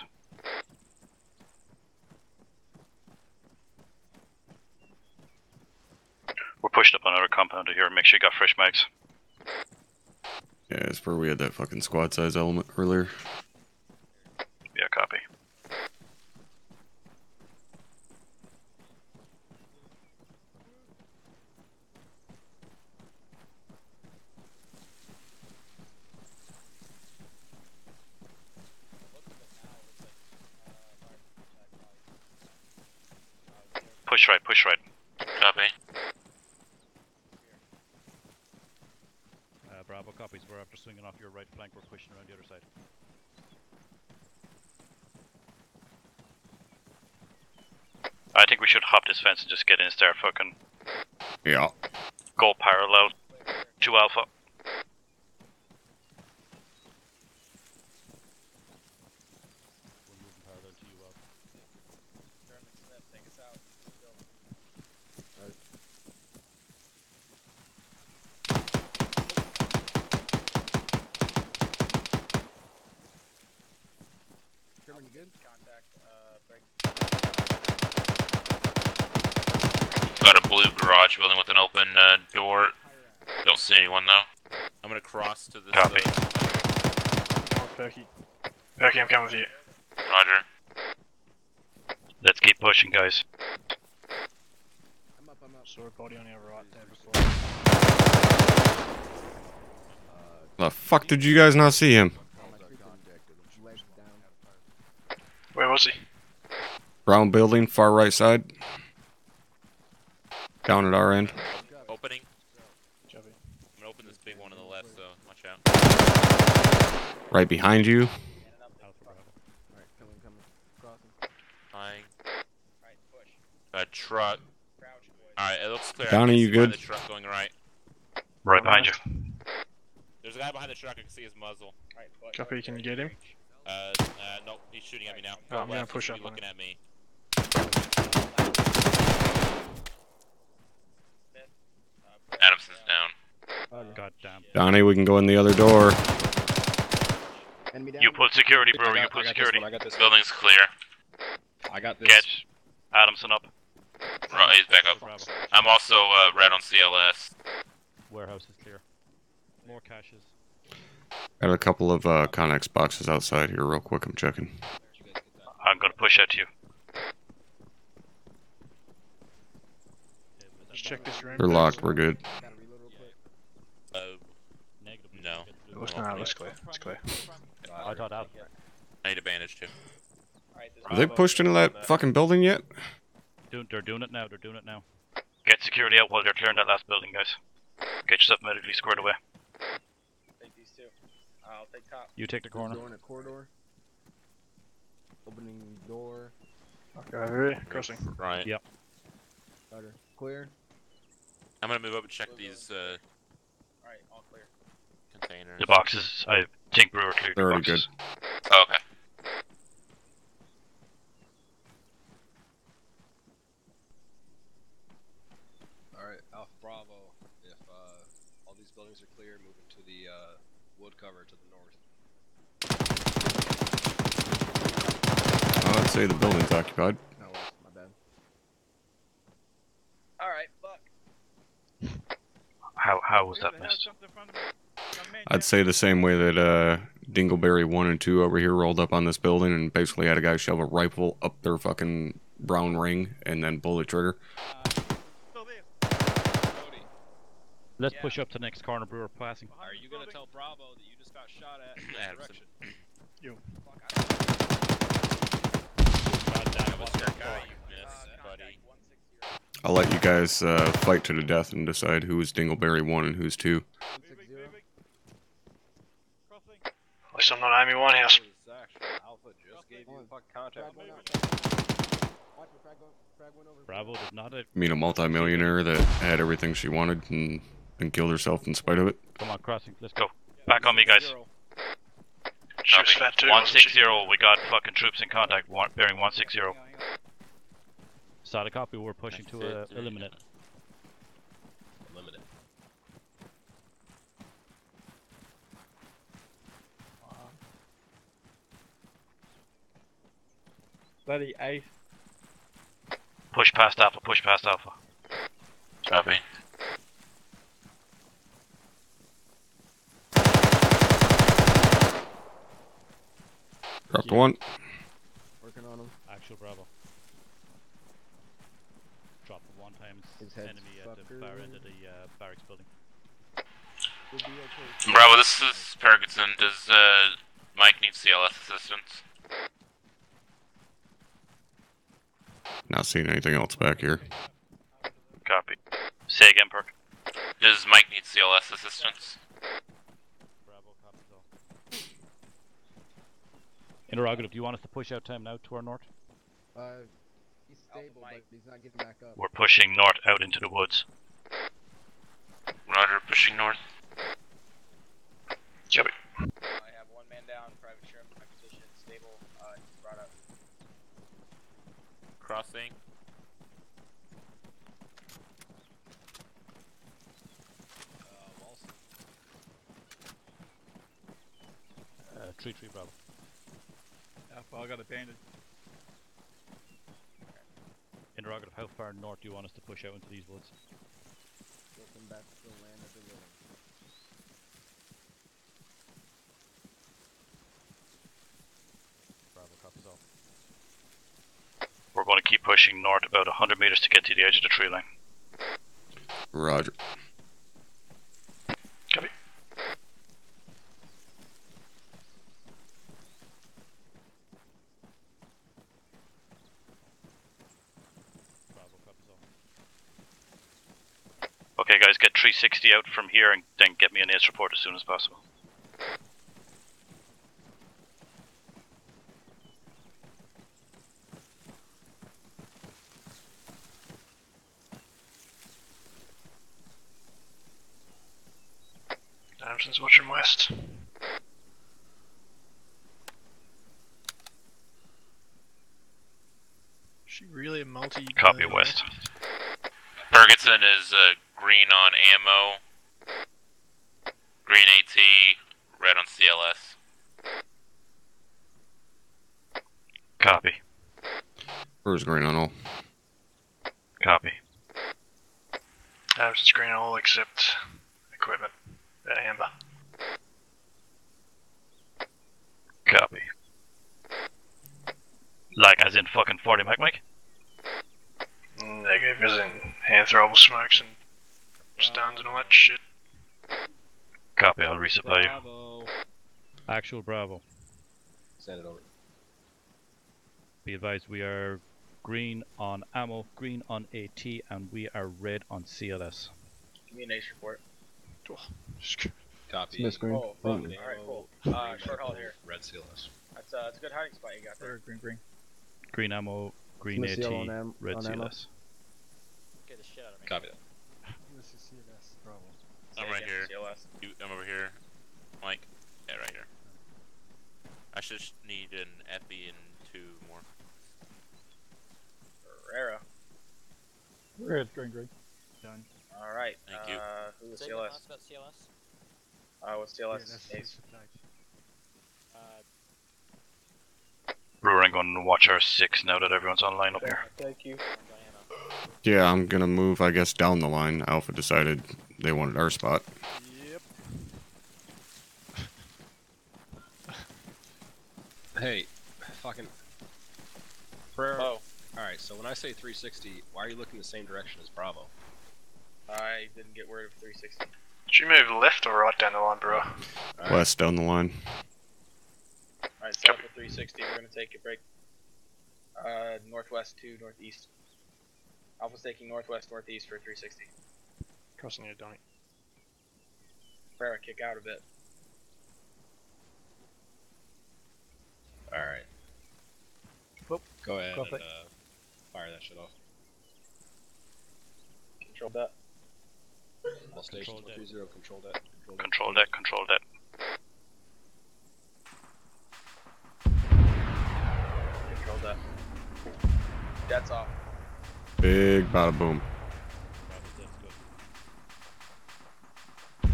We're pushing up our compound here. Make sure you got fresh mags. Yeah, it's where we had that fucking squad size element earlier. Yeah, copy. Push right, push right. Copy. Uh, Bravo copies. We're after swinging off your right flank. We're pushing around the other side. I think we should hop this fence and just get in and start fucking Yeah. go parallel to Alpha. We're moving parallel to you, Alpha. German Smith, take us out. Go. Sherman, you good? Contact. Uh, break. Got a blue garage building with an open uh, door. Don't see anyone though. I'm gonna cross to this. Copy. Uh, Oh, Perky. Perky, I'm coming with you. Roger. Let's keep pushing, guys. I'm up, I'm up. Saw a body on our right there before. The fuck did you guys not see him? My freaking legs down. Where was he? Brown building, far right side. Down at our end. opening. I'm gonna open this big one on the left, so watch out. Right behind you. Alpha Bravo. Alright, coming, coming. Crossing. Flying. A truck. All right, it looks clear. I Donnie, you good? The truck going right. Right behind you. There's a guy behind the truck. I can see his muzzle. Right. Copy, can you get him? Uh, uh, no, he's shooting at me now. Oh, I'm gonna push he's up on looking at me. Adamson's down. God damn. Donnie, we can go in the other door. You put security, bro. got- You I pull got this security. one, I got this. one. Building's clear. I got this. Catch. Adamson up. Right, he's back up. I'm also uh, red on CLS. Warehouse is clear. More caches. Got a couple of uh, Connex boxes outside here, real quick. I'm checking. I'm gonna push at to you. Just check this room. They're locked. We're good. Uh, Negative. no. Looks, no, looks clear. It's clear. I thought that. I need a bandage too. Have they pushed into that fucking building yet? Doing, they're doing it now. They're doing it now. Get security out while they're clearing that last building, guys. Get yourself medically squared away. Take these two. I'll take top. You take the corner. Door in a corridor. Opening door. Okay. Crossing. Right. Yep. Starter. Clear. I'm gonna move up and check these uh, Alright, all clear. containers. The boxes, I think Brewer cleared They're the already boxes. Oh, okay. Alright, Alpha Bravo. If uh, all these buildings are clear, move into the uh, wood cover to the north. I'd say the building's occupied. Oh, my bad. Alright, fuck. How how was that missed? something from the main I'd say the same way that uh, Dingleberry 1 and 2 over here rolled up on this building and basically had a guy shove a rifle up their fucking brown ring and then pull the trigger. Still there. Let's push up to the next corner. Brewer passing. Are you gonna tell Bravo that you just got shot at in Yeah, this direction? You. That was your guy, you missed, buddy. I'll let you guys uh, fight to the death and decide who is Dingleberry 1 and who's 2. 160. At least I'm not Amy Winehouse. Alpha just gave you fucking contact. Frag one out. Watch it, frag one, frag one over. Bravo did not. I mean, a multimillionaire that had everything she wanted and then killed herself in spite of it. Come on, crossing. Let's Go. Back on me, guys. She was fat too. One wasn't six she? zero. We got fucking troops in contact. One, bearing one six zero. Side of copy. We're pushing to uh, That's it. eliminate. Limited. Bloody ace. Push past Alpha. Push past Alpha. Copy. Dropped one. Working on him. Actual Bravo. Drop the one times His enemy at the far end of the uh, barracks building. We'll okay. Bravo, this is Ferguson. Does uh, Mike need CLS assistance? Not seeing anything else back here. Copy. Say again, Perk. Does Mike need CLS assistance? Bravo copies all. Interrogative. Do you want us to push out time now to our north? Uh, he's stable, but he's not getting back up. We're pushing north out into the woods. Roger, pushing north. Copy. I have one man down, private Sherman, my position, stable, uh, he's brought up. Crossing. Uh, three three Bravo. Alpha, I got a bandage. Interrogative. How far north do you want us to push out into these woods? Welcome back to the land of the living. Bravo copies all. We're going to keep pushing north about 100 meters to get to the edge of the tree line. Roger. Copy. Bravo copies all. Okay, guys, get 360 out from here and then get me an ace report as soon as possible. Anderson's watching west. She really a multi. Copy west. Ferguson is uh, green on ammo, green AT, red on CLS. Copy. Where's green on all? Copy. I was on all except equipment at Amber. Copy. Like, as in fucking 40 mike mike? Negative, as in hand throwable smokes and stuns and all that shit. Copy, I'll resupply you. Bravo. Actual Bravo. Send it over. Be advised, we are green on ammo, green on AT, and we are red on CLS. Communication report. Copy. Smith's green. Oh, fuck. Alright, cool. Uh, short haul here. Red CLS. That's, uh, that's a good hiding spot you got there. Green, green. Green ammo, green Smith's AT, yellow on am- red on ammo. CLS. Get the shit out of me. Copy that. I'm Say right here. You, I'm over here. Mike. Yeah, right here. I just need an Epi and two more. Herrera. Red, green, green. Done. Alright. Thank uh, you. Who was Say CLS? what about CLS? Uh, what's CLS? Ace. Uh, Brewer, I'm going to watch our 6 now that everyone's online up here. Thank you. Diana. Yeah, I'm gonna move, I guess, down the line. Alpha decided they wanted our spot. Yep. Hey, fucking. Prayer. Oh, Alright, so when I say 360, why are you looking the same direction as Bravo? I didn't get word of 360. Did you move left or right down the line, bro? Alright. West down the line. Alright, set up for 360. We're gonna take a break. Uh, northwest to northeast. Alpha's taking northwest, northeast for 360. Crossing you, Donny. Herrera, kick out a bit. Alright. Whoop. Go ahead Drop and it. uh, fire that shit off. Control that. All stations Control that. 130, control that. Control that. Control that, control that. Control that. That's off. Big bada boom. Bravo, that's good.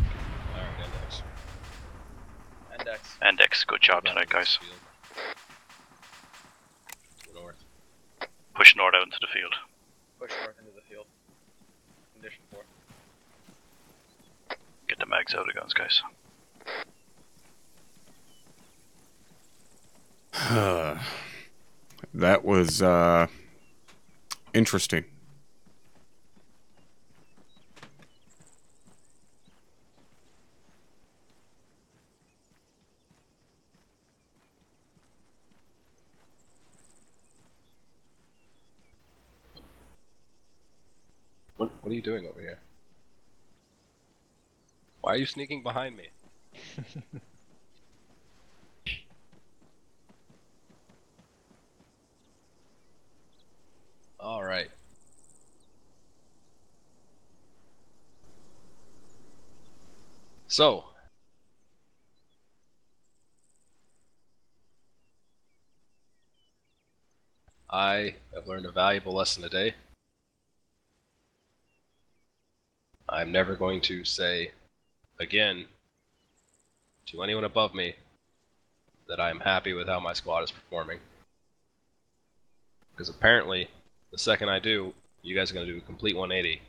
Index. Index. Index, good job tonight, guys. North. Push north out into the field. Push north into the field. Condition 4. Get the mags out of the guns, guys. that was uh interesting. What, what are you doing over here? Why are you sneaking behind me? Alright. So. I have learned a valuable lesson today. I'm never going to say again to anyone above me that I'm happy with how my squad is performing. Because apparently, the second I do, you guys are going to do a complete 180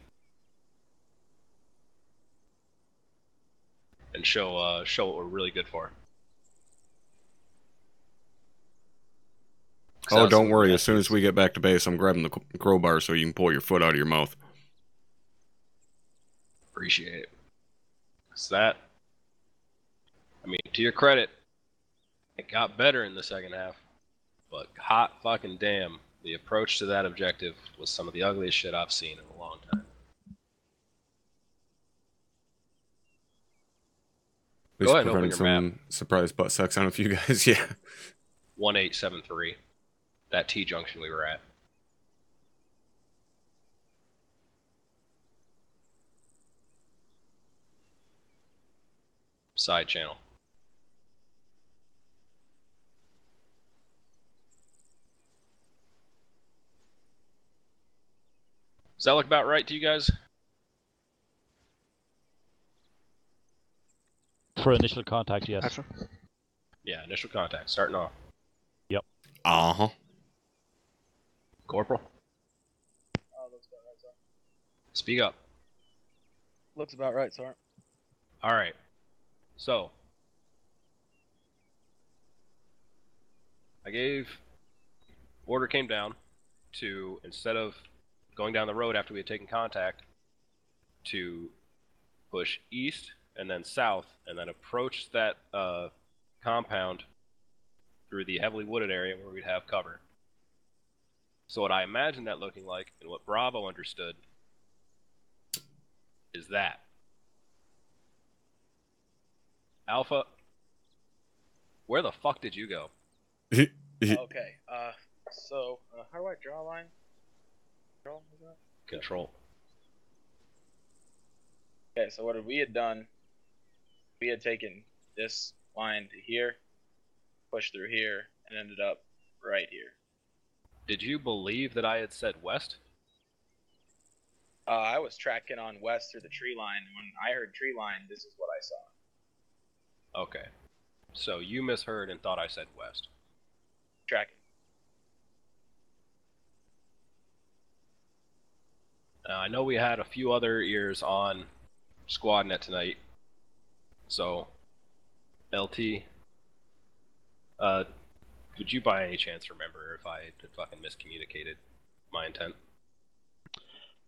and show uh, show what we're really good for. Oh, was don't some- worry. As soon as we get back to base, I'm grabbing the crowbar so you can pull your foot out of your mouth. Appreciate it. So that, I mean, to your credit, it got better in the second half, but hot fucking damn, the approach to that objective was some of the ugliest shit I've seen in a long time. At Go ahead and open your some surprise butt sex on a few guys. Yeah. 1873, that T junction we were at. Side channel. Does that look about right to you guys? For initial contact, yes. Alpha. Yeah, initial contact, starting off. Yep. Uh huh. Corporal? Oh, looks about right sir. Speak up. Looks about right, sir. All right. So, I gave order came down to instead of going down the road after we had taken contact to push east and then south and then approach that uh, compound through the heavily wooded area where we'd have cover. So what I imagined that looking like and what Bravo understood is that. Alpha, where the fuck did you go? okay. Uh, so uh, how do I draw a line? Draw is that? Control. Okay, so what we had done, we had taken this line to here, pushed through here, and ended up right here. Did you believe that I had said west? Uh, I was tracking on west through the tree line, and when I heard tree line, this is what I saw. Okay. So you misheard and thought I said west. Tracking. Uh, I know we had a few other ears on SquadNet tonight. So, LT, uh, would you by any chance remember if I had fucking miscommunicated my intent?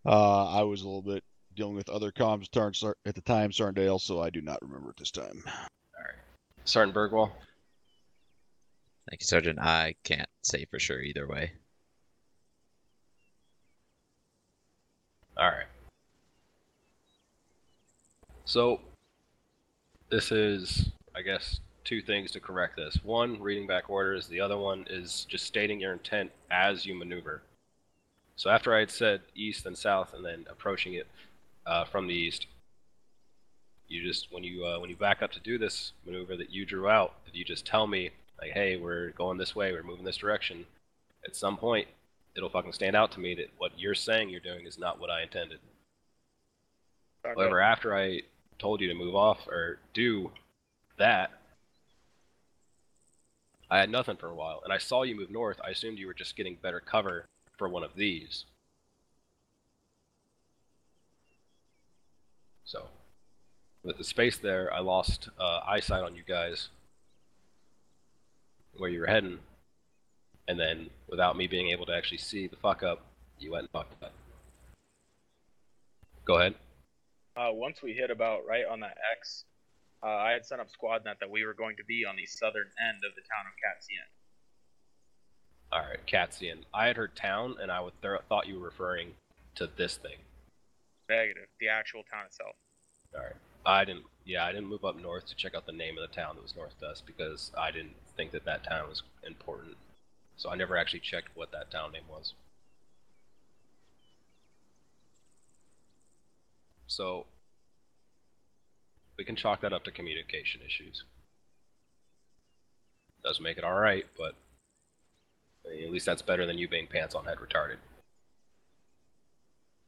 Uh, I was a little bit dealing with other comms turn at the time, Sarndale, so I do not remember at this time. All right. Sergeant Bergwall? Thank you, Sergeant. I can't say for sure either way. Alright. So, this is, I guess, two things to correct this. One, reading back orders. The other one is just stating your intent as you maneuver. So after I had said east and south, and then approaching it uh, from the east, you just when you uh, when you back up to do this maneuver that you drew out, that you just tell me like, hey, we're going this way, we're moving this direction. At some point, it'll fucking stand out to me that what you're saying you're doing is not what I intended. However, after I told you to move off or do that, I had nothing for a while, and I saw you move north. I assumed you were just getting better cover for one of these. So, with the space there, I lost uh, eyesight on you guys where you were heading, and then without me being able to actually see the fuck up, you went and fucked up. Go ahead. Uh, once we hit about right on that X, uh, I had sent up SquadNet that we were going to be on the southern end of the town of Katsian. All right, Katsian. I had heard town, and I would th- thought you were referring to this thing. Negative. The actual town itself. All right. I didn't. Yeah, I didn't move up north to check out the name of the town that was north to us because I didn't think that that town was important. So I never actually checked what that town name was. So we can chalk that up to communication issues. Does make it all right, but at least that's better than you being pants on head retarded.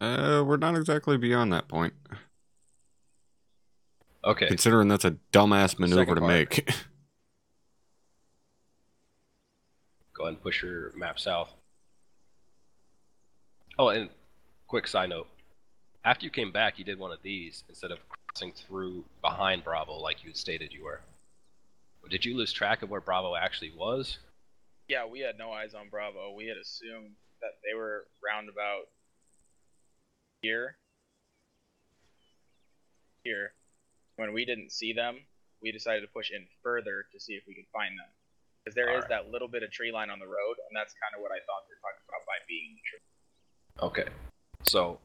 Uh, we're not exactly beyond that point. Okay. Considering that's a dumbass maneuver to make. Go ahead and push your map south. Oh, and quick side note. After you came back, you did one of these instead of crossing through behind Bravo like you had stated you were. Did you lose track of where Bravo actually was? Yeah, we had no eyes on Bravo. We had assumed that they were roundabout here. Here. When we didn't see them, we decided to push in further to see if we could find them. Because there is Alright. that little bit of tree line on the road, and that's kind of what I thought they were talking about by being the tree. Okay. So,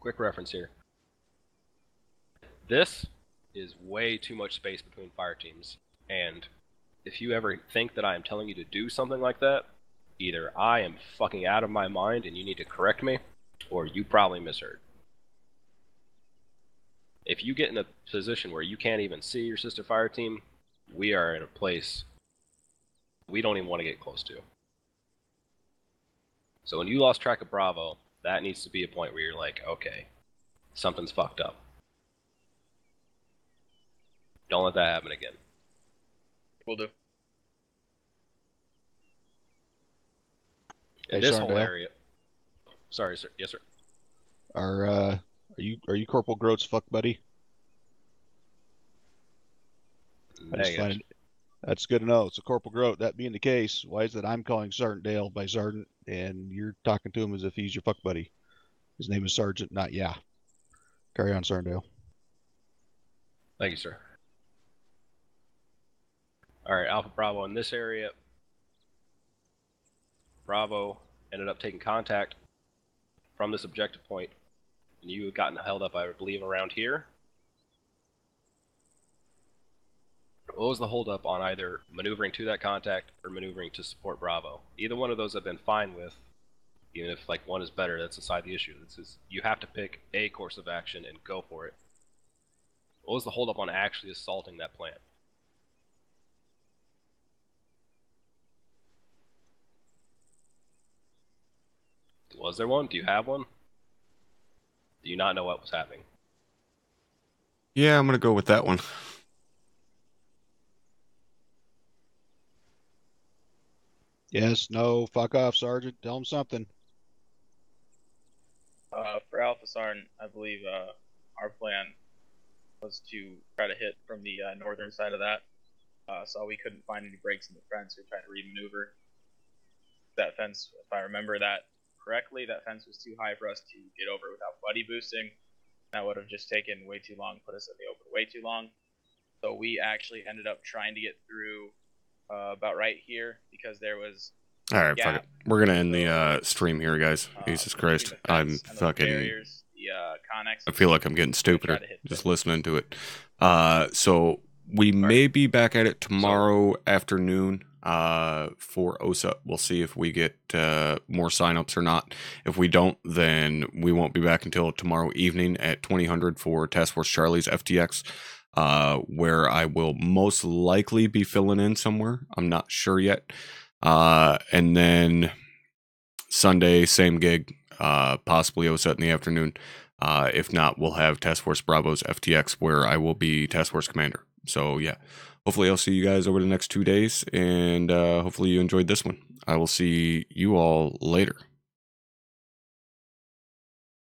quick reference here. This is way too much space between fire teams, and if you ever think that I am telling you to do something like that, either I am fucking out of my mind and you need to correct me, or you probably misheard. If you get in a position where you can't even see your sister fire team, we are in a place we don't even want to get close to. So when you lost track of Bravo, that needs to be a point where you're like, okay, something's fucked up. Don't let that happen again. We'll do. Hey, this whole area. Sorry, sir. Yes, sir. Are uh, are you are you Corporal Groat's fuck buddy? I just find it- that's good to know. So Corporal Groat, that being the case, why is it I'm calling Sergeant Dale by Sergeant and you're talking to him as if he's your fuck buddy? His name is Sergeant, not yeah. Carry on, Sergeant Dale. Thank you, sir. All right, Alpha Bravo in this area. Bravo ended up taking contact from this objective point, and you had gotten held up, I believe, around here. What was the holdup on either maneuvering to that contact or maneuvering to support Bravo? Either one of those I've been fine with, even if like one is better. That's aside the issue. This is you have to pick a course of action and go for it. What was the holdup on actually assaulting that plant? Was there one? Do you have one? Do you not know what was happening? Yeah, I'm gonna go with that one. Yes, no, fuck off, Sergeant. Tell him something. Uh, for Alpha Sergeant, I believe uh, our plan was to try to hit from the uh, northern side of that. Uh, so we couldn't find any breaks in the fence. We tried to remaneuver that fence. If I remember that correctly, that fence was too high for us to get over without buddy boosting. That would have just taken way too long, put us in the open way too long. So we actually ended up trying to get through uh, about right here because there was All right, fuck it. We're gonna end the uh, stream here, guys. Jesus Christ, I'm fucking. barriers, the uh, Connex. I feel like I'm getting stupider just listening to it. Uh, so we may be back at it tomorrow afternoon uh, for OSA. We'll see if we get uh, more signups or not. If we don't, then we won't be back until tomorrow evening at 2000 for Task Force Charlie's FTX, uh, where I will most likely be filling in somewhere. I'm not sure yet. Uh, and then Sunday, same gig, uh, possibly OSA in the afternoon. Uh, if not, we'll have Task Force Bravo's FTX where I will be Task Force Commander. So, yeah, hopefully, I'll see you guys over the next two days, and uh, hopefully, you enjoyed this one. I will see you all later.